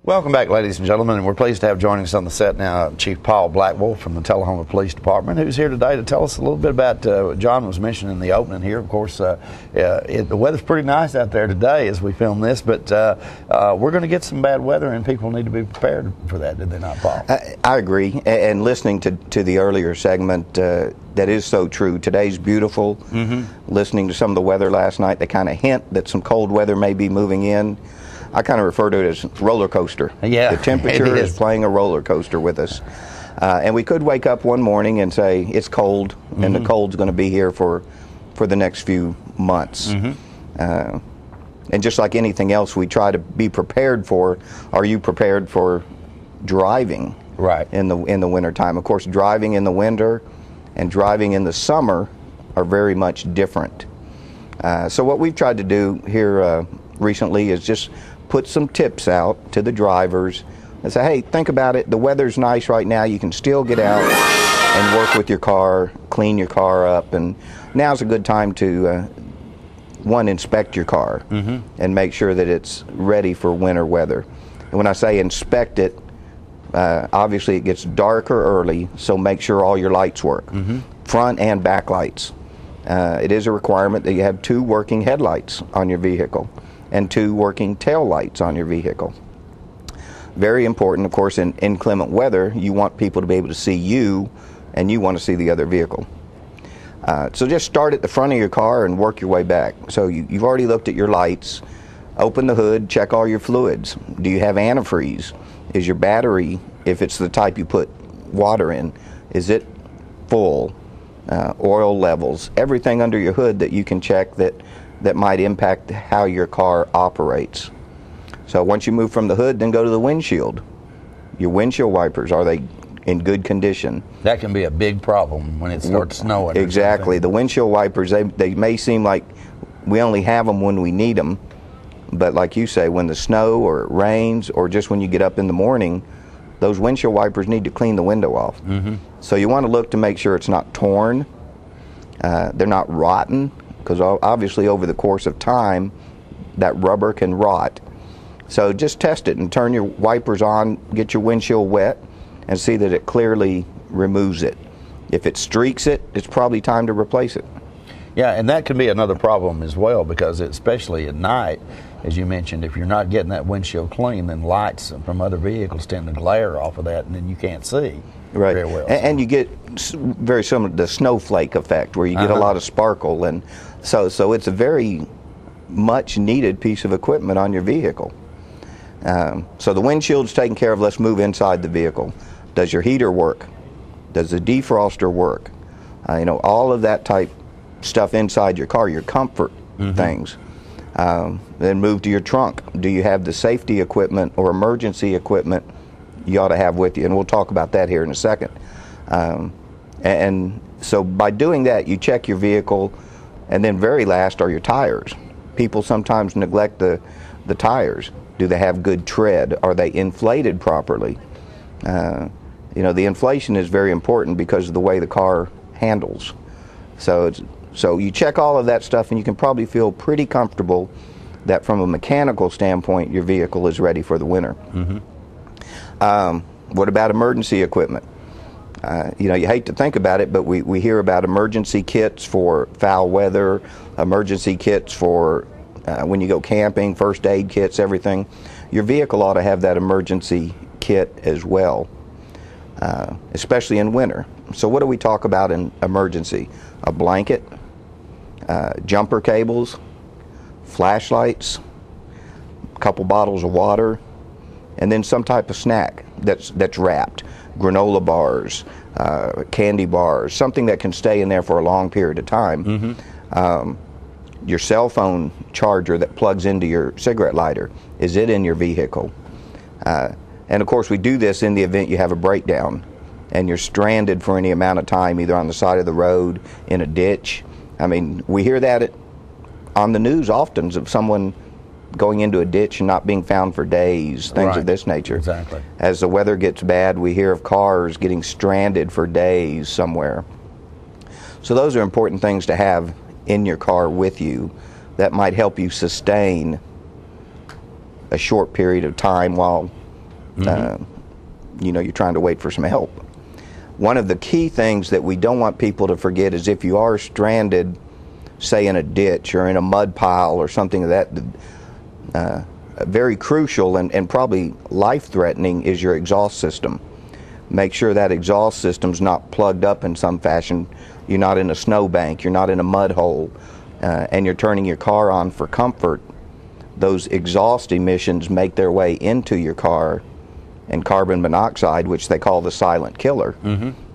Welcome back, ladies and gentlemen, and we're pleased to have joining us on the set now Chief Paul Blackwell from the Tullahoma Police Department, who's here today to tell us a little bit about uh, what John was mentioning in the opening here. Of course, uh, uh, it, the weather's pretty nice out there today as we film this, but uh, uh, we're going to get some bad weather, and people need to be prepared for that, did they not, Paul? I, I agree, and listening to, to the earlier segment, uh, that is so true. Today's beautiful. Mm-hmm. Listening to some of the weather last night, they kind of hint that some cold weather may be moving in. I kind of refer to it as roller coaster. Yeah, the temperature *laughs* is. is. playing a roller coaster with us, uh, and we could wake up one morning and say it's cold, and the Mhm. cold's going to be here for for the next few months. Mhm. Uh, and just like anything else, we try to be prepared for. Are you prepared for driving? Right. In the in the wintertime. Of course, driving in the winter and driving in the summer are very much different. Uh, so what we've tried to do here uh, recently is just put some tips out to the drivers and say, hey, think about it. The weather's nice right now. You can still get out and work with your car, clean your car up, and now's a good time to uh, one inspect your car Mhm. and make sure that it's ready for winter weather. And when I say inspect it, uh, obviously it gets darker early, so make sure all your lights work, front and back lights. Uh, it is a requirement that you have two working headlights on your vehicle and two working tail lights on your vehicle. Very important, of course, in inclement weather, you want people to be able to see you and you want to see the other vehicle. Uh, so just start at the front of your car and work your way back. So you, you've already looked at your lights. Open the hood, check all your fluids. Do you have antifreeze? Is your battery, if it's the type you put water in, is it full? Uh, oil levels, everything under your hood that you can check that, that might impact how your car operates. So once you move from the hood, then go to the windshield. Your windshield wipers, are they in good condition? That can be a big problem when it starts snowing. Exactly. The windshield wipers, they, they may seem like we only have them when we need them, but like you say, when the snow or it rains or just when you get up in the morning, those windshield wipers need to clean the window off. Mhm. So you want to look to make sure it's not torn, uh, they're not rotten, because obviously over the course of time, that rubber can rot. So just test it and turn your wipers on, get your windshield wet, and see that it clearly removes it. If it streaks it, it's probably time to replace it. Yeah, and that can be another problem as well because especially at night, as you mentioned, if you're not getting that windshield clean, then lights from other vehicles tend to glare off of that, and then you can't see Right. very well. A- And, you get very similar to the snowflake effect, where you get Uh-huh. a lot of sparkle, and so so it's a very much needed piece of equipment on your vehicle. Um, so the windshield's taken care of. Let's move inside the vehicle. Does your heater work? Does the defroster work? Uh, you know, all of that type stuff inside your car, your comfort things. Um, then move to your trunk. Do you have the safety equipment or emergency equipment you ought to have with you? And we'll talk about that here in a second. Um, and so by doing that, you check your vehicle, and then very last are your tires. People sometimes neglect the, the tires. Do they have good tread? Are they inflated properly? Uh, you know, the inflation is very important because of the way the car handles. So, it's, so you check all of that stuff, and you can probably feel pretty comfortable that from a mechanical standpoint, your vehicle is ready for the winter. Um, what about emergency equipment? Uh, you know, you hate to think about it, but we, we hear about emergency kits for foul weather, emergency kits for uh, when you go camping, first aid kits, everything. Your vehicle ought to have that emergency kit as well, uh, especially in winter. So, what do we talk about in emergency? A blanket, uh, jumper cables, flashlights, a couple bottles of water, and then some type of snack that's that's wrapped granola bars uh, candy bars something that can stay in there for a long period of time. Um, your cell phone charger that plugs into your cigarette lighter is it in your vehicle? Uh, and of course we do this in the event you have a breakdown and you're stranded for any amount of time either on the side of the road in a ditch. I mean we hear that at, on the news often of someone going into a ditch and not being found for days, things Right. of this nature. Exactly. As the weather gets bad, we hear of cars getting stranded for days somewhere. So those are important things to have in your car with you that might help you sustain a short period of time while uh, you know you're trying to wait for some help. One of the key things that we don't want people to forget is if you are stranded, say in a ditch or in a mud pile or something of that, uh, very crucial and, and probably life threatening is your exhaust system. Make sure that exhaust system's not plugged up in some fashion. You're not in a snowbank, you're not in a mud hole, uh, and you're turning your car on for comfort. Those exhaust emissions make their way into your car, and carbon monoxide, which they call the silent killer,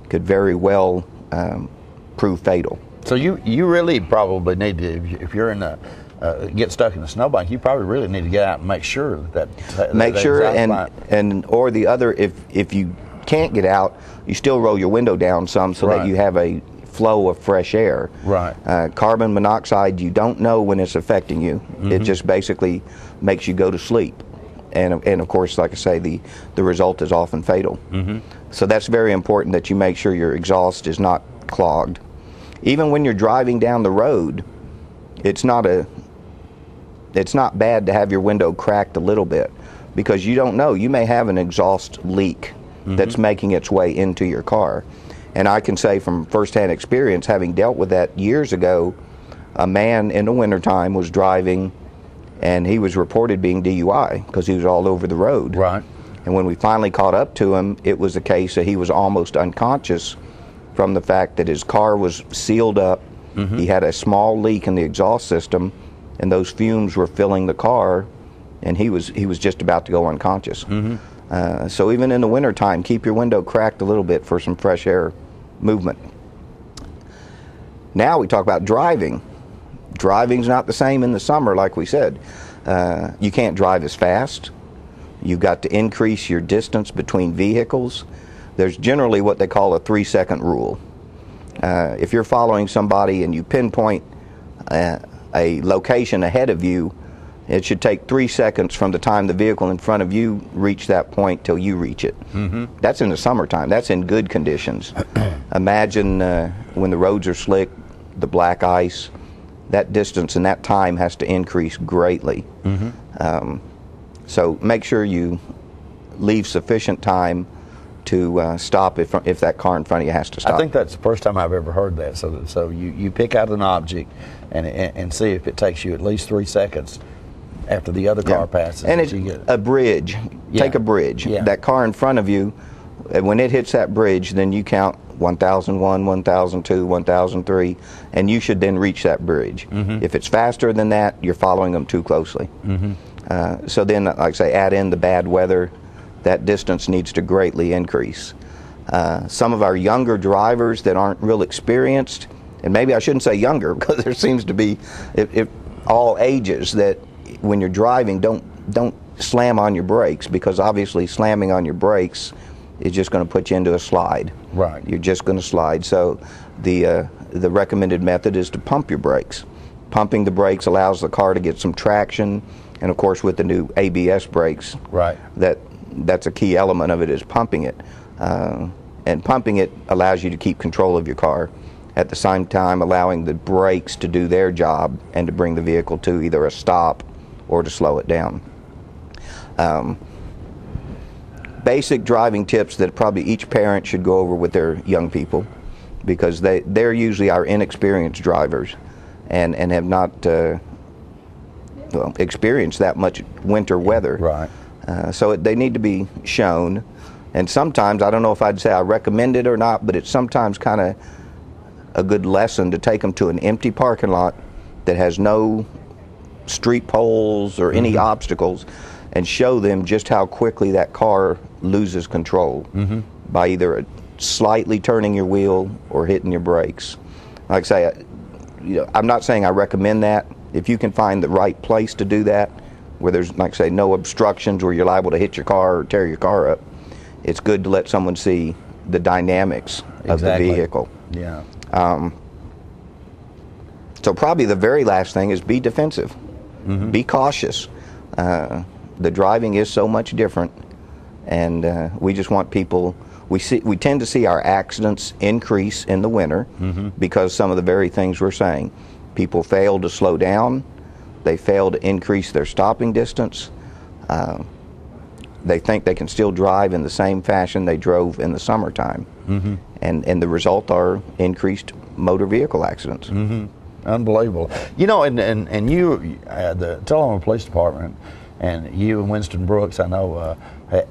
could very well um, prove fatal. So you you really probably need to if you're in a uh, get stuck in a snowbank, you probably really need to get out and make sure that, that make that sure and and or the other if if you can't get out you still roll your window down some so Right. that you have a flow of fresh air Right. uh, carbon monoxide you don't know when it's affecting you it Mhm. just basically makes you go to sleep and and of course like i say the the result is often fatal Mhm. so that's very important that you make sure your exhaust is not clogged even when you're driving down the road it's not a it's not bad to have your window cracked a little bit because you don't know. You may have an exhaust leak that's mm-hmm. making its way into your car. And i can say from firsthand experience having dealt with that years ago a man in the wintertime was driving and he was reported being dui because he was all over the road. Right. And when we finally caught up to him it was a case that he was almost unconscious from the fact that his car was sealed up. Mm-hmm. He had a small leak in the exhaust system and those fumes were filling the car and he was he was just about to go unconscious. Uh, so even in the wintertime keep your window cracked a little bit for some fresh air movement. Now we talk about driving. Driving's not the same in the summer like we said. Uh, you can't drive as fast. You've got to increase your distance between vehicles. There's generally what they call a three second rule. Uh, if you're following somebody and you pinpoint uh, a location ahead of you, it should take three seconds from the time the vehicle in front of you reach that point till you reach it. Mm-hmm. That's in the summertime. That's in good conditions. *clears throat* Imagine uh, when the roads are slick, the black ice, that distance and that time has to increase greatly. Mm-hmm. Um, so make sure you leave sufficient time to uh, stop if, if that car in front of you has to stop. I think that's the first time I've ever heard that. So, so you, you pick out an object and, and and see if it takes you at least three seconds after the other car Yeah. passes. And it's you get a bridge. Yeah. Take a bridge. Yeah. That car in front of you, uh, when it hits that bridge, then you count 1001, 1002, 1003, and you should then reach that bridge. Mhm. If it's faster than that, you're following them too closely. Mhm. Uh, so then, like I say, add in the bad weather, that distance needs to greatly increase. Uh, some of our younger drivers that aren't real experienced, and maybe I shouldn't say younger *laughs* because there seems to be if, if all ages that when you're driving don't don't slam on your brakes because obviously slamming on your brakes is just going to put you into a slide. Right. You're just going to slide. So the uh, the recommended method is to pump your brakes. Pumping the brakes allows the car to get some traction, and of course with the new ABS brakes, Right. that that's a key element of it is pumping it. Uh, and pumping it allows you to keep control of your car at the same time allowing the brakes to do their job and to bring the vehicle to either a stop or to slow it down. Um, basic driving tips that probably each parent should go over with their young people because they, they're usually our inexperienced drivers and, and have not uh, well, experienced that much winter weather. Right. Uh, so it, they need to be shown. And sometimes, I don't know if I'd say I recommend it or not, but it's sometimes kind of a good lesson to take them to an empty parking lot that has no street poles or any Mhm. obstacles and show them just how quickly that car loses control Mhm. by either slightly turning your wheel or hitting your brakes. Like I say, I- you know, I'm not saying I recommend that. If you can find the right place to do that, where there's, like I say, no obstructions where you're liable to hit your car or tear your car up, it's good to let someone see the dynamics of the vehicle. Yeah. Um, so probably the very last thing is be defensive. Be cautious. Uh, the driving is so much different, and uh, we just want people. We see we tend to see our accidents increase in the winter Mhm. because some of the very things we're saying. People fail to slow down. They fail to increase their stopping distance. Uh, they think they can still drive in the same fashion they drove in the summertime Mhm. and and the result are increased motor vehicle accidents. hmm Unbelievable. You know, and and, and you, uh, the Tullahoma Police Department, and you and Winston Brooks, I know, uh,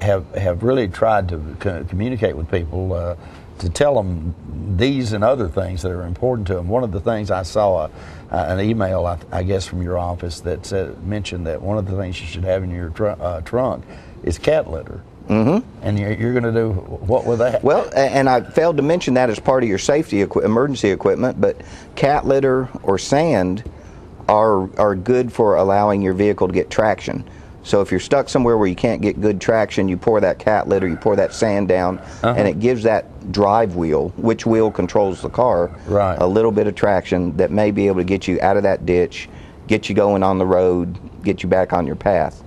have have really tried to co- communicate with people uh, to tell them these and other things that are important to them. One of the things I saw uh, an email, I, I guess, from your office that said mentioned that one of the things you should have in your tr- uh, trunk is cat litter. Mm-hmm. And you're, you're going to do what with that? Well, and I failed to mention that as part of your safety equi- emergency equipment, but cat litter or sand are are good for allowing your vehicle to get traction. So if you're stuck somewhere where you can't get good traction, you pour that cat litter, you pour that sand down, Uh-huh. and it gives that drive wheel, which wheel controls the car, Right. a little bit of traction that may be able to get you out of that ditch, get you going on the road, get you back on your path.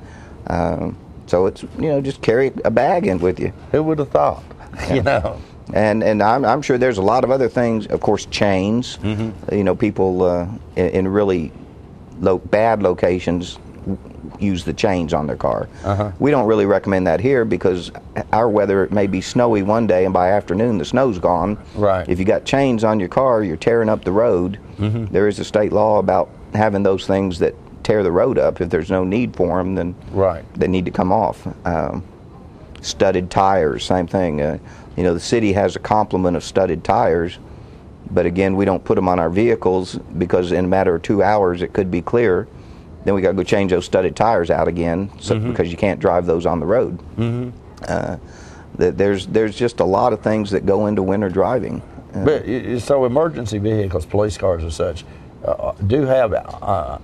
Um, so it's you know just carry a bag in with you. Who would have thought? *laughs* You know. And and I'm, I'm sure there's a lot of other things. Of course, chains. Mm-hmm. You know, people uh, in, in really low, bad locations use the chains on their car. Uh-huh. We don't really recommend that here because our weather it may be snowy one day and by afternoon the snow's gone. Right. If you got chains on your car, you're tearing up the road. Mhm. There is a state law about having those things that tear the road up. If there's no need for them, then Right. they need to come off. Um, studded tires, same thing. Uh, you know, the city has a complement of studded tires, but again, we don't put them on our vehicles because in a matter of two hours it could be clear. Then we got to go change those studded tires out again so, Mhm. because you can't drive those on the road. Mm-hmm. Uh, th- there's there's just a lot of things that go into winter driving. Uh, But so emergency vehicles, police cars, and such, uh, do have uh,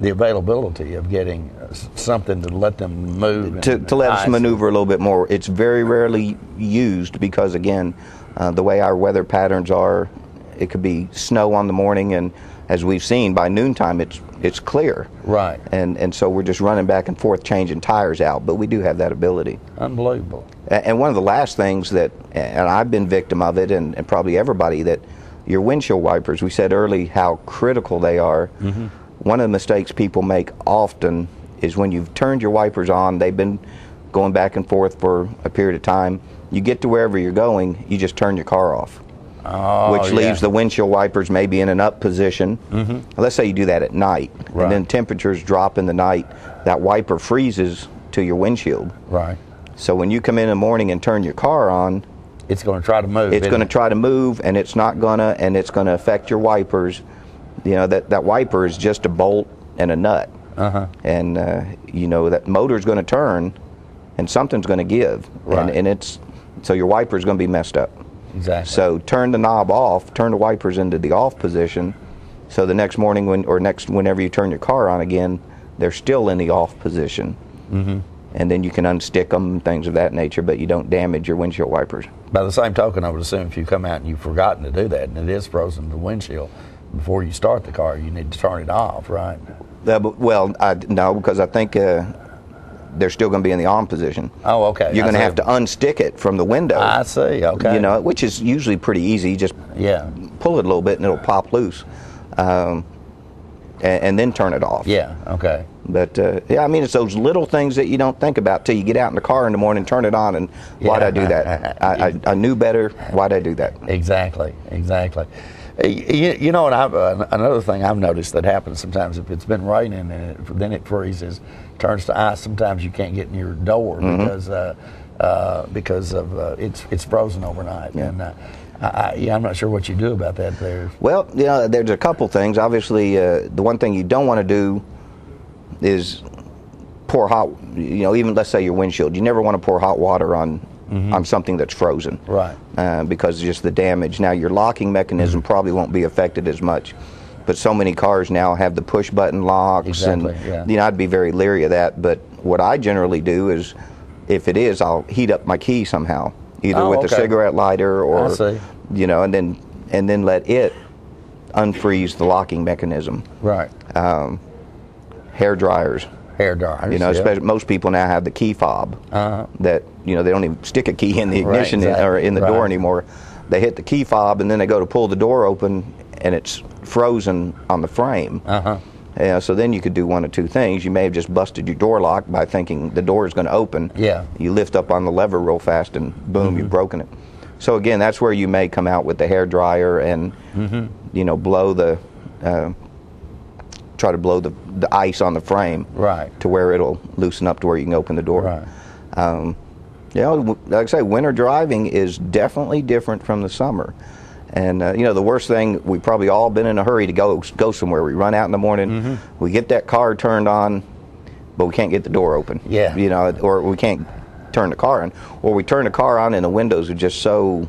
the availability of getting uh, something to let them move. to, to let us maneuver a little bit more. It's very rarely used because, again, uh, the way our weather patterns are, it could be snow on the morning, and as we've seen by noontime, it's it's clear. Right. And and so we're just running back and forth, changing tires out. But we do have that ability. Unbelievable. And one of the last things that, and I've been victim of it, and, and probably everybody, that your windshield wipers, we said early how critical they are. Mm-hmm. One of the mistakes people make often is when you've turned your wipers on, they've been going back and forth for a period of time. You get to wherever you're going, you just turn your car off, Oh, which yeah. leaves the windshield wipers maybe in an up position. Mhm. Let's say you do that at night, Right. and then temperatures drop in the night, that wiper freezes to your windshield. Right. So when you come in in the morning and turn your car on, it's going to try to move. It's going to try to move, and it's not gonna, and it's going to affect your wipers. You know that that wiper is just a bolt and a nut, Uh-huh. and uh, you know that motor's going to turn, and something's going to give, Right. and, and it's So your wiper's going to be messed up. Exactly. So turn the knob off, turn the wipers into the off position, so the next morning when or next whenever you turn your car on again, they're still in the off position. Mhm. And then you can unstick them and things of that nature, but you don't damage your windshield wipers. By the same token, I would assume if you come out and you've forgotten to do that and it is frozen to the windshield, before you start the car, you need to turn it off, right? Uh, well, I, no, because I think uh, they're still going to be in the on position. Oh, okay. You're going to have to unstick it from the window. I see. Okay. You know, which is usually pretty easy. You just yeah, pull it a little bit and it'll pop loose, um, and, and then turn it off. Yeah. Okay. But uh, yeah, I mean, it's those little things that you don't think about till you get out in the car in the morning, turn it on, and why'd I do that? I, I, I knew better. Why'd I do that? Exactly, exactly. You, you know what? I've, uh, another thing I've noticed that happens sometimes if it's been raining and it, then it freezes, turns to ice. Sometimes you can't get in your door Mhm. because uh, uh, because of uh, it's it's frozen overnight. And uh, I, I, yeah, I'm not sure what you do about that. There. Well, you know, there's a couple things. Obviously, uh, the one thing you don't want to do is pour hot. You know, even let's say your windshield, you never want to pour hot water on on something that's frozen. Right. uh, because just the damage. Now, your locking mechanism Mm-hmm. probably won't be affected as much, but so many cars now have the push button locks, Exactly, and yeah. you know I'd be very leery of that. But what I generally do is, if it is, I'll heat up my key somehow, either Oh, with okay. a cigarette lighter or you know, and then and then let it unfreeze the locking mechanism. Right. Um, hair dryers. Hair dryers. You know, yeah. especially most people now have the key fob Uh-huh. that you know they don't even stick a key in the Right, ignition exactly. or in the door anymore. They hit the key fob and then they go to pull the door open and it's frozen on the frame. Uh-huh. Yeah, so then you could do one of two things. You may have just busted your door lock by thinking the door is going to open. Yeah. You lift up on the lever real fast and boom, you've broken it. So again, that's where you may come out with the hair dryer and Mhm. you know blow the uh, try to blow the, the ice on the frame right to where it'll loosen up to where you can open the door. Right. Um, you know, like I say, winter driving is definitely different from the summer. And uh, you know, the worst thing we've probably all been in a hurry to go go somewhere. We run out in the morning, Mm-hmm. we get that car turned on, but we can't get the door open. Yeah. You know, or we can't turn the car on, or we turn the car on and the windows are just so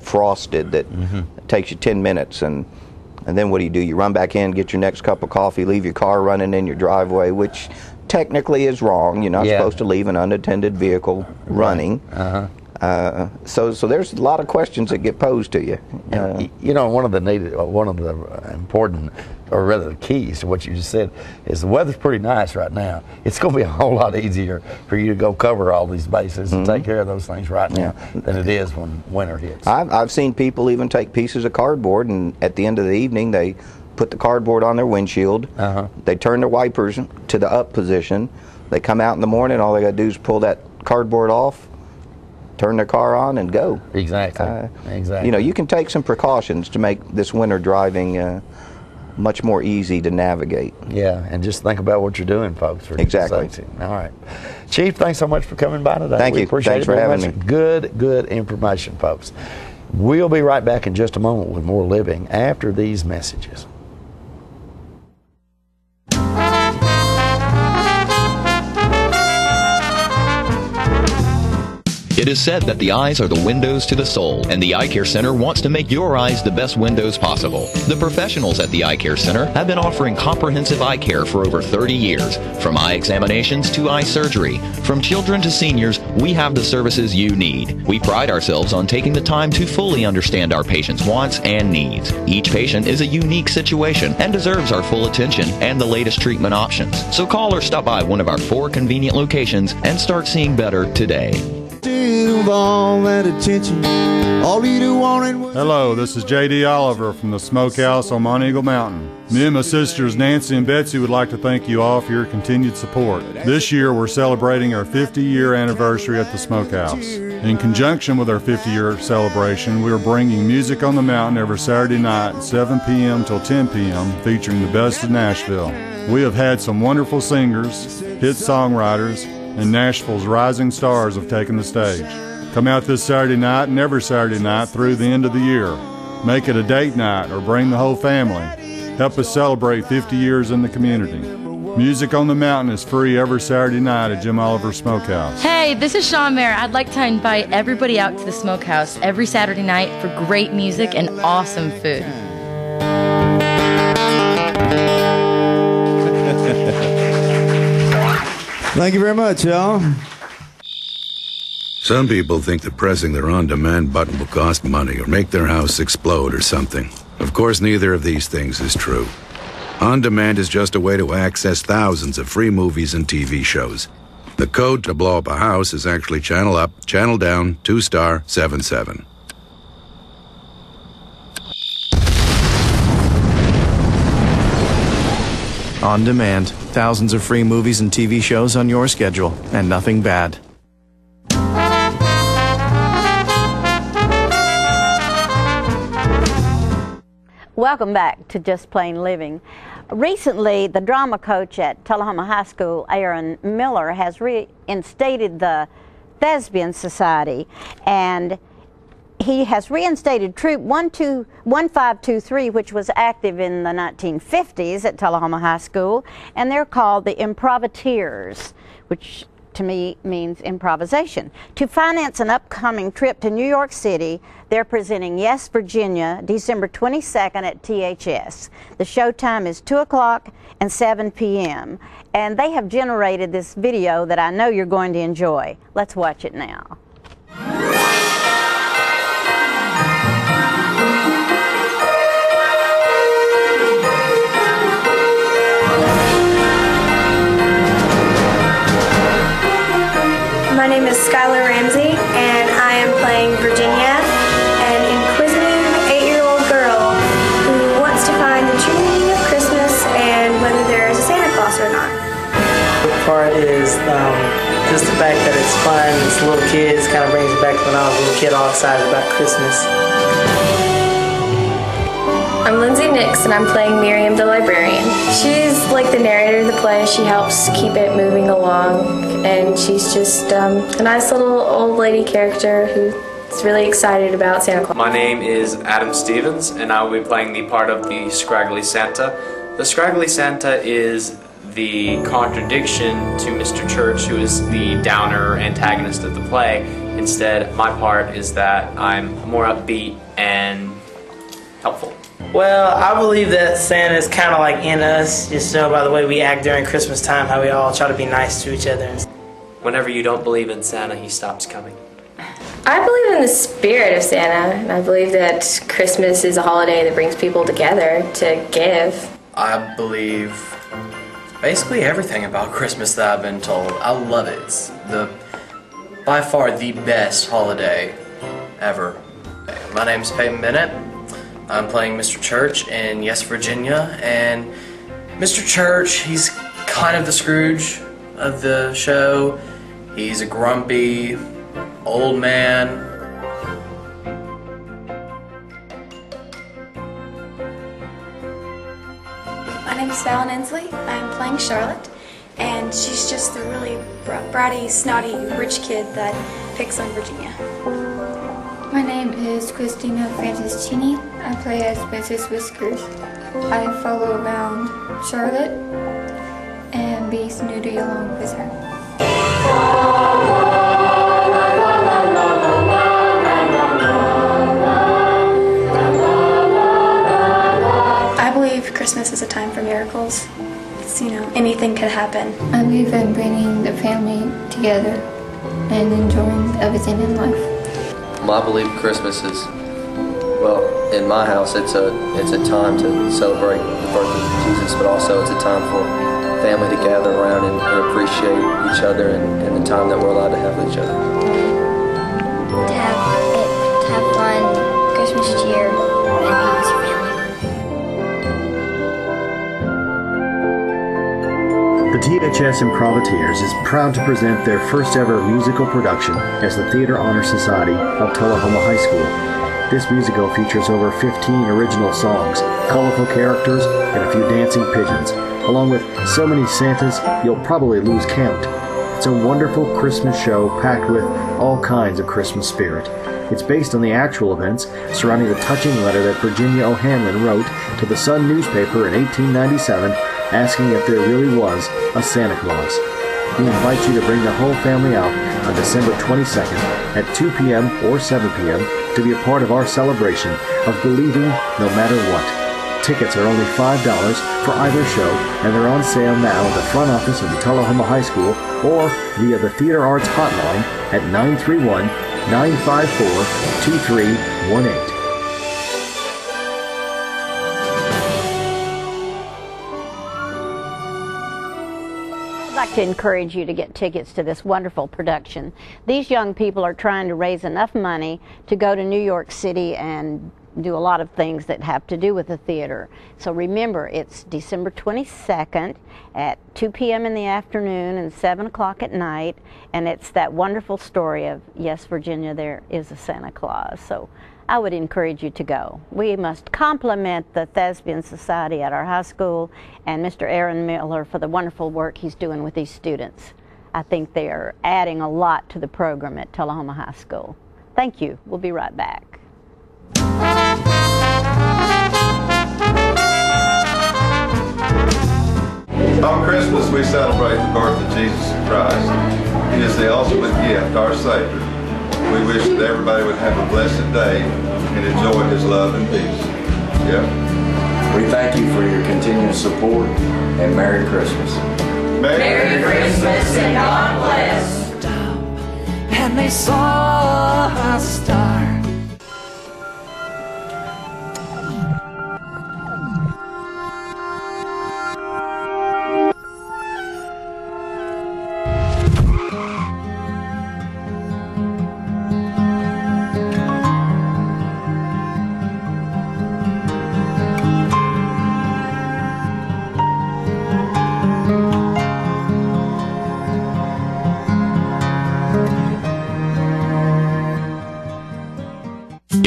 frosted that Mm-hmm. it takes you ten minutes and. And then what do you do? You run back in, get your next cup of coffee, leave your car running in your driveway, which technically is wrong. You're not Yeah. supposed to leave an unattended vehicle running. Uh-huh. Uh, so, so there's a lot of questions that get posed to you. Uh, you know, one of the needed, uh, one of the important, or rather the keys to what you just said, is the weather's pretty nice right now. It's going to be a whole lot easier for you to go cover all these bases and take care of those things right now than it is when winter hits. I've, I've seen people even take pieces of cardboard and at the end of the evening they put the cardboard on their windshield. Uh-huh. They turn their wipers to the up position. They come out in the morning. All they got to do is pull that cardboard off, turn their car on, and go. Exactly. Uh, exactly. You know, you can take some precautions to make this winter driving uh, much more easy to navigate. Yeah, and just think about what you're doing, folks. Exactly. safety. All right, Chief. Thanks so much for coming by today. Thank we you. Appreciate Thanks it for having much. me. Good, good information, folks. We'll be right back in just a moment with more living after these messages. It is said that the eyes are the windows to the soul, and the Eye Care Center wants to make your eyes the best windows possible. The professionals at the Eye Care Center have been offering comprehensive eye care for over 30 years. From eye examinations to eye surgery, from children to seniors, we have the services you need. We pride ourselves on taking the time to fully understand our patients' wants and needs. Each patient is a unique situation and deserves our full attention and the latest treatment options. So call or stop by one of our four convenient locations and start seeing better today. Hello, this is JD Oliver from the Smokehouse on Monteagle Mountain. Me and my sisters Nancy and Betsy would like to thank you all for your continued support. This year we're celebrating our 50 year anniversary at the Smokehouse. In conjunction with our 50 year celebration, we are bringing music on the mountain every Saturday night, 7 p.m. till 10 p.m., featuring the best of Nashville. We have had some wonderful singers, hit songwriters, and Nashville's rising stars have taken the stage. Come out this Saturday night and every Saturday night through the end of the year. Make it a date night or bring the whole family. Help us celebrate 50 years in the community. Music on the Mountain is free every Saturday night at Jim Oliver Smokehouse. Hey, this is Sean Mayer. I'd like to invite everybody out to the smokehouse every Saturday night for great music and awesome food. Thank you very much, y'all. Some people think that pressing their on demand button will cost money or make their house explode or something. Of course, neither of these things is true. On demand is just a way to access thousands of free movies and TV shows. The code to blow up a house is actually channel up, channel down, 2 star 77. On demand, thousands of free movies and TV shows on your schedule, and nothing bad. Welcome back to Just Plain Living. Recently, the drama coach at Tullahoma High School, Aaron Miller, has reinstated the Thespian Society and he has reinstated Troop 1523, which was active in the 1950s at Tullahoma High School, and they're called the Improvateers, which to me means improvisation. To finance an upcoming trip to New York City, they're presenting Yes, Virginia, December 22nd at THS. The show time is 2 o'clock and 7 p.m. And they have generated this video that I know you're going to enjoy. Let's watch it now. Skylar Ramsey, and I am playing Virginia, an inquisitive eight-year-old girl who wants to find the true meaning of Christmas and whether there is a Santa Claus or not. The part is um, just the fact that it's fun. It's little kids, kind of brings me back to when I was a little kid, all excited about Christmas. I'm Lindsay Nix, and I'm playing Miriam the librarian. She's like the narrator of the play. She helps keep it moving along, and she's just um, a nice little old lady character who's really excited about Santa Claus. My name is Adam Stevens, and I will be playing the part of the Scraggly Santa. The Scraggly Santa is the contradiction to Mr. Church, who is the downer antagonist of the play. Instead, my part is that I'm more upbeat and helpful. Well, I believe that Santa is kind of like in us, just know by the way we act during Christmas time, how we all try to be nice to each other. Whenever you don't believe in Santa, he stops coming. I believe in the spirit of Santa, and I believe that Christmas is a holiday that brings people together to give. I believe basically everything about Christmas that I've been told. I love it. It's the by far the best holiday ever. My name's Peyton Bennett. I'm playing Mr. Church in Yes, Virginia, and Mr. Church, he's kind of the Scrooge of the show. He's a grumpy old man. My name is Fallon Inslee. I'm playing Charlotte, and she's just the really br- bratty, snotty, rich kid that picks on Virginia. My name is Christina Francis Cheney. I play as Mrs. Whiskers. I follow around Charlotte and be snooty along with her. I believe Christmas is a time for miracles. It's, you know, anything could happen. I believe in bringing the family together and enjoying everything in life. I believe Christmas is, well, in my house, it's a it's a time to celebrate the birth of Jesus, but also it's a time for family to gather around and, and appreciate each other and, and the time that we're allowed to have with each other. To have, it, to have fun, Christmas cheer, The THS Improvateers is proud to present their first ever musical production as the Theater Honor Society of Tullahoma High School. This musical features over 15 original songs, colorful characters, and a few dancing pigeons, along with so many Santas you'll probably lose count. It's a wonderful Christmas show packed with all kinds of Christmas spirit. It's based on the actual events surrounding the touching letter that Virginia O'Hanlon wrote to the Sun newspaper in 1897 asking if there really was a Santa Claus. We invite you to bring the whole family out on December 22nd at 2 p.m. or 7 p.m. to be a part of our celebration of believing no matter what. Tickets are only $5 for either show, and they're on sale now at the front office of the Tullahoma High School or via the Theater Arts Hotline at 931 954 2318. To encourage you to get tickets to this wonderful production. These young people are trying to raise enough money to go to New York City and do a lot of things that have to do with the theater. So remember, it's December 22nd at 2 p.m. in the afternoon and 7 o'clock at night, and it's that wonderful story of, yes, Virginia, there is a Santa Claus. So I would encourage you to go. We must compliment the Thespian Society at our high school and Mr. Aaron Miller for the wonderful work he's doing with these students. I think they are adding a lot to the program at Tullahoma High School. Thank you. We'll be right back. On Christmas, we celebrate the birth of Jesus Christ. He is the ultimate gift, our Savior. We wish that everybody would have a blessed day and enjoy His love and peace. Yeah. We thank you for your continued support and Merry Christmas. Merry, Christmas and God bless. And they saw a star.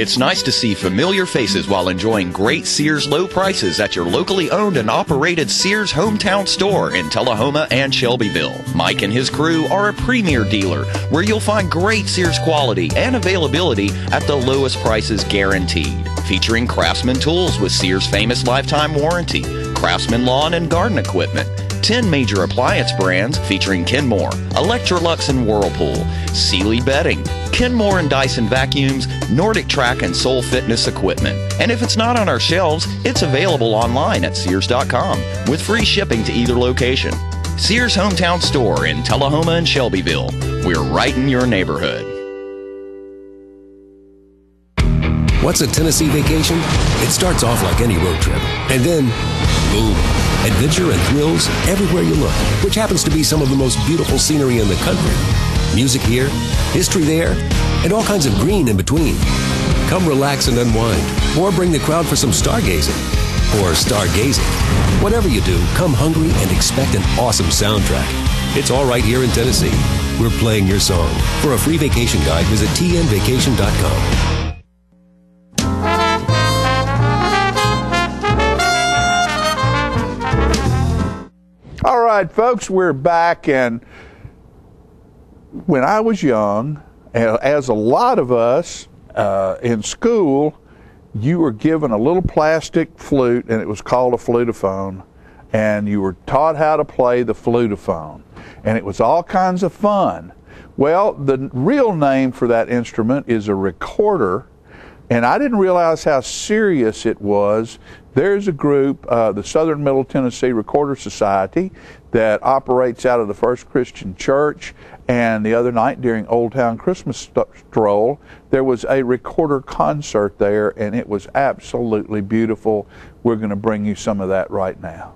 It's nice to see familiar faces while enjoying great Sears low prices at your locally owned and operated Sears hometown store in Tullahoma and Shelbyville. Mike and his crew are a premier dealer where you'll find great Sears quality and availability at the lowest prices guaranteed. Featuring Craftsman tools with Sears famous lifetime warranty, Craftsman lawn and garden equipment, 10 major appliance brands featuring Kenmore, Electrolux and Whirlpool, Sealy bedding, Kenmore and Dyson vacuums, Nordic Track and Sole Fitness equipment. And if it's not on our shelves, it's available online at Sears.com with free shipping to either location. Sears Hometown Store in Tullahoma and Shelbyville. We're right in your neighborhood. What's a Tennessee vacation? It starts off like any road trip, and then, boom, adventure and thrills everywhere you look, which happens to be some of the most beautiful scenery in the country. Music here, history there, and all kinds of green in between. Come relax and unwind, or bring the crowd for some stargazing. Or stargazing. Whatever you do, come hungry and expect an awesome soundtrack. It's all right here in Tennessee. We're playing your song. For a free vacation guide, visit tnvacation.com. All right, folks, we're back. And when I was young, as a lot of us uh, in school, you were given a little plastic flute, and it was called a flutophone. And you were taught how to play the flutophone. And it was all kinds of fun. Well, the real name for that instrument is a recorder. And I didn't realize how serious it was. There's a group, uh, the Southern Middle Tennessee Recorder Society, that operates out of the First Christian Church. And the other night during Old Town Christmas Stroll, there was a recorder concert there, and it was absolutely beautiful. We're going to bring you some of that right now.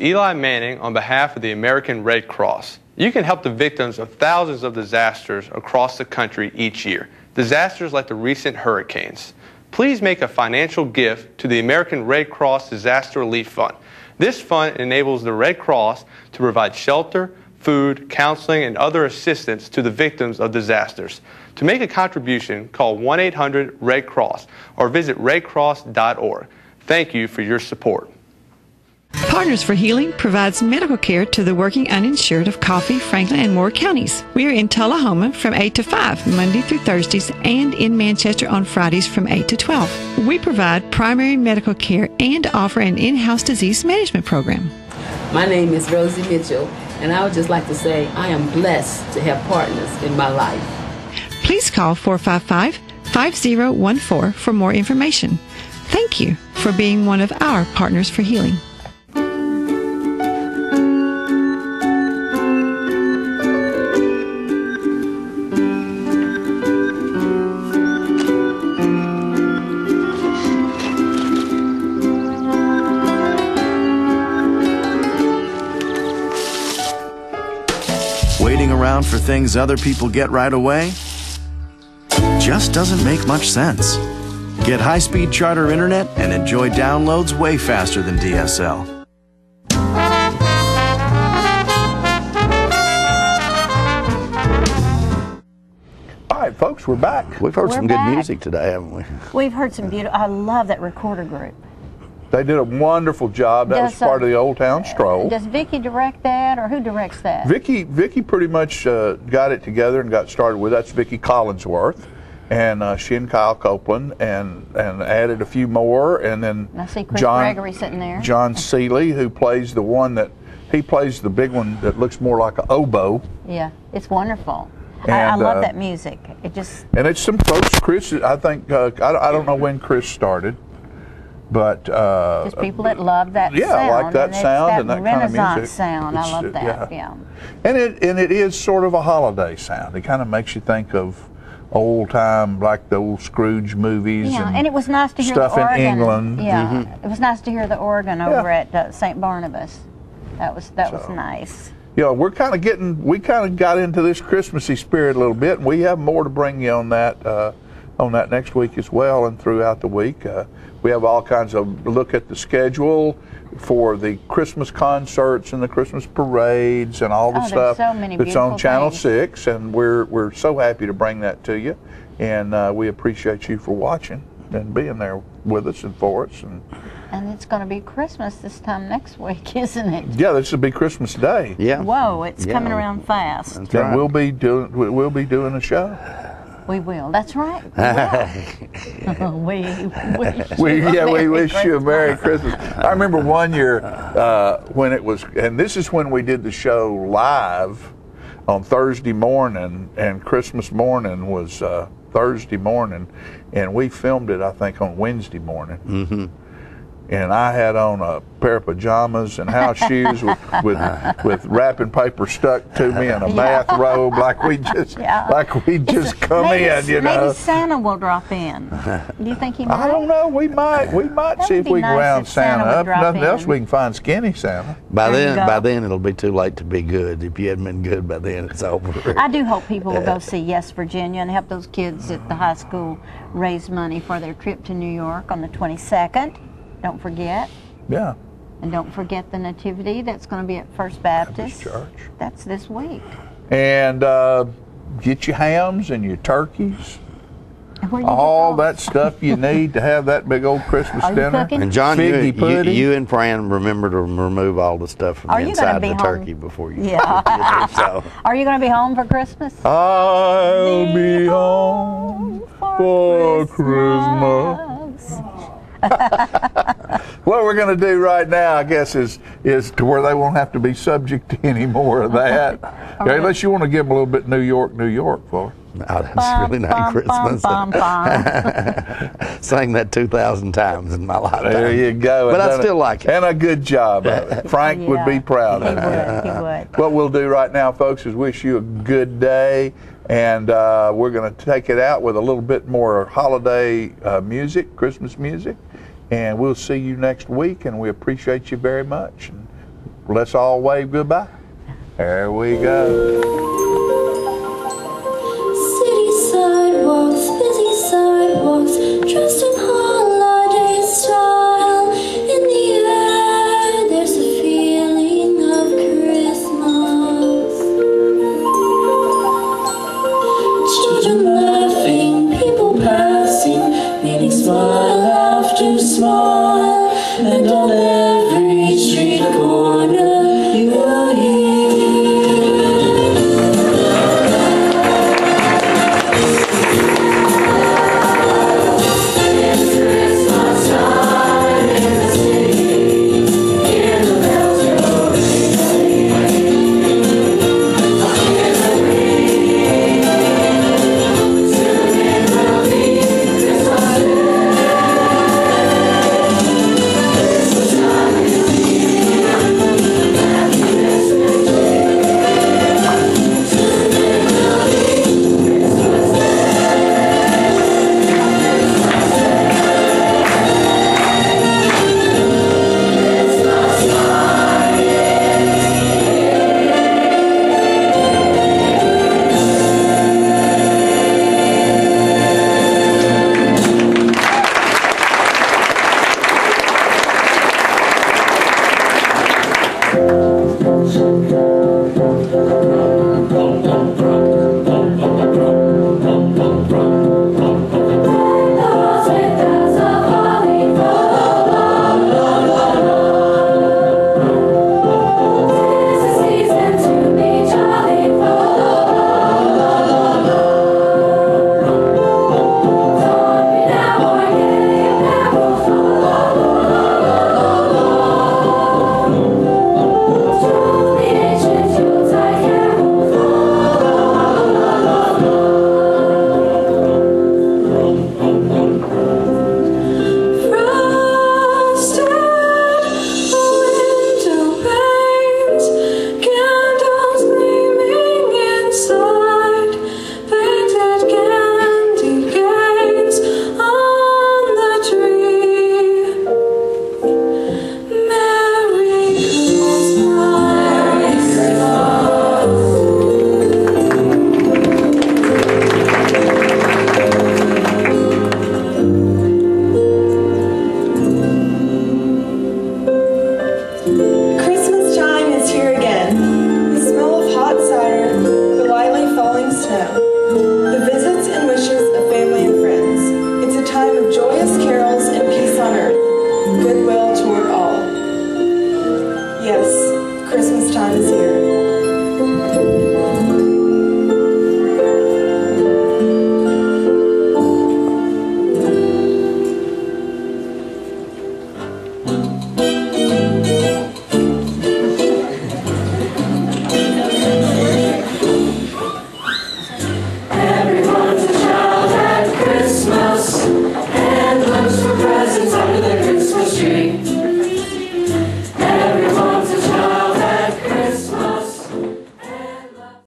Eli Manning on behalf of the American Red Cross. You can help the victims of thousands of disasters across the country each year, disasters like the recent hurricanes. Please make a financial gift to the American Red Cross Disaster Relief Fund. This fund enables the Red Cross to provide shelter, food, counseling, and other assistance to the victims of disasters. To make a contribution, call 1 800 Red Cross or visit redcross.org. Thank you for your support. Partners for Healing provides medical care to the working uninsured of Coffee, Franklin, and Moore counties. We are in Tullahoma from 8 to 5, Monday through Thursdays, and in Manchester on Fridays from 8 to 12. We provide primary medical care and offer an in house disease management program. My name is Rosie Mitchell, and I would just like to say I am blessed to have partners in my life. Please call 455 5014 for more information. Thank you for being one of our Partners for Healing. For things other people get right away just doesn't make much sense. Get high speed charter internet and enjoy downloads way faster than DSL. All right, folks, we're back. We've heard We're some back. good music today, haven't we? We've heard some beautiful. I love that recorder group. They did a wonderful job. That was Does, uh, part of the Old Town Stroll. Does Vicky direct that, or who directs that? Vicky, Vicky pretty much uh, got it together and got started with. That's Vicky Collinsworth, and uh, she and Kyle Copeland, and and added a few more, and then I see Chris John Gregory sitting there. John Seeley, who plays the one that he plays the big one that looks more like an oboe, Yeah, it's wonderful. I, I love uh, that music. It just and it's some folks. Chris, I think uh, I, I don't know when Chris started, but uh, just people that love that yeah, sound. like that and it's sound that and that kind of Renaissance music. sound. I love that. yeah. Yeah. And it and it is sort of a holiday sound. It kind of makes you think of old time, like the old Scrooge movies. Yeah, and, and it was nice to hear stuff the in. England. Yeah, Mhm. it was nice to hear the organ over at uh, St. Barnabas. That was that was So. nice. You know, we're kind of getting, we kind of got into this Christmassy spirit a little bit, and we have more to bring you on that, uh, on that next week as well, and throughout the week. Uh, we have all kinds of look at the schedule for the Christmas concerts and the Christmas parades and all the Oh, there's stuff so many that's on Channel things. Six, and we're we're so happy to bring that to you, and uh, we appreciate you for watching and being there with us and for us. And And it's going to be Christmas this time next week, *laughs* isn't it? yeah, this will be Christmas Day. Yeah. Whoa, it's Yeah. coming around fast. and we'll be doing we'll be doing a show. We will. That's right. We will. *laughs* we wish we, you a yeah, we Merry wish you a Christmas. Merry Christmas. I remember one year uh, when it was, and this is when we did the show live on Thursday morning, and Christmas morning was uh, Thursday morning, and we filmed it, I think, on Wednesday morning. Mm-hmm. And I had on a pair of pajamas and house *laughs* shoes with, with with wrapping paper stuck to me and a Yeah. bath robe, like we just Yeah. like we just come maybe, in, you know. Maybe Santa will drop in. Do you think he might? I don't know. We might. We might That see if be we can nice round if Santa Santa up. drop Nothing else we can find skinny Santa. By There then, by then it'll be too late to be good. If you hadn't been good by then, it's over. I do hope people will go *laughs* see Yes Virginia and help those kids at the high school raise money for their trip to New York on the 22nd. Don't forget. Yeah. And don't forget the Nativity that's going to be at First Baptist. Church. That's this week. And uh, get your hams and your turkeys. And where do you All that stuff you need to have that big old Christmas Are dinner. cooking? And John, you, you, you and Fran remember to remove all the stuff from Are the you gonna inside of be the home? turkey before you Yeah. get there. *laughs* So, Are you going to be home for Christmas? I'll be home for Christmas. *laughs* what we're going to do right now, I guess, is is to where they won't have to be subject *laughs* to any more of that. *laughs* Okay, unless you want to give them a little bit New York, New York for. Oh, that's really not Christmas. bum, bum. Sang that 2,000 times in my lifetime. There you go. But I done a- still like it. And a good job. of it. Frank would be proud he of you. would, he would. What we'll do right now, folks, is wish you a good day. And uh, we're going to take it out with a little bit more holiday uh, music, Christmas music. And we'll see you next week. And we appreciate you very much. And let's all wave goodbye. There we go. City sidewalks, busy sidewalks, dressed in holiday style. In the air, there's a feeling of Christmas. Children laughing, people passing, meaning smile smile, and on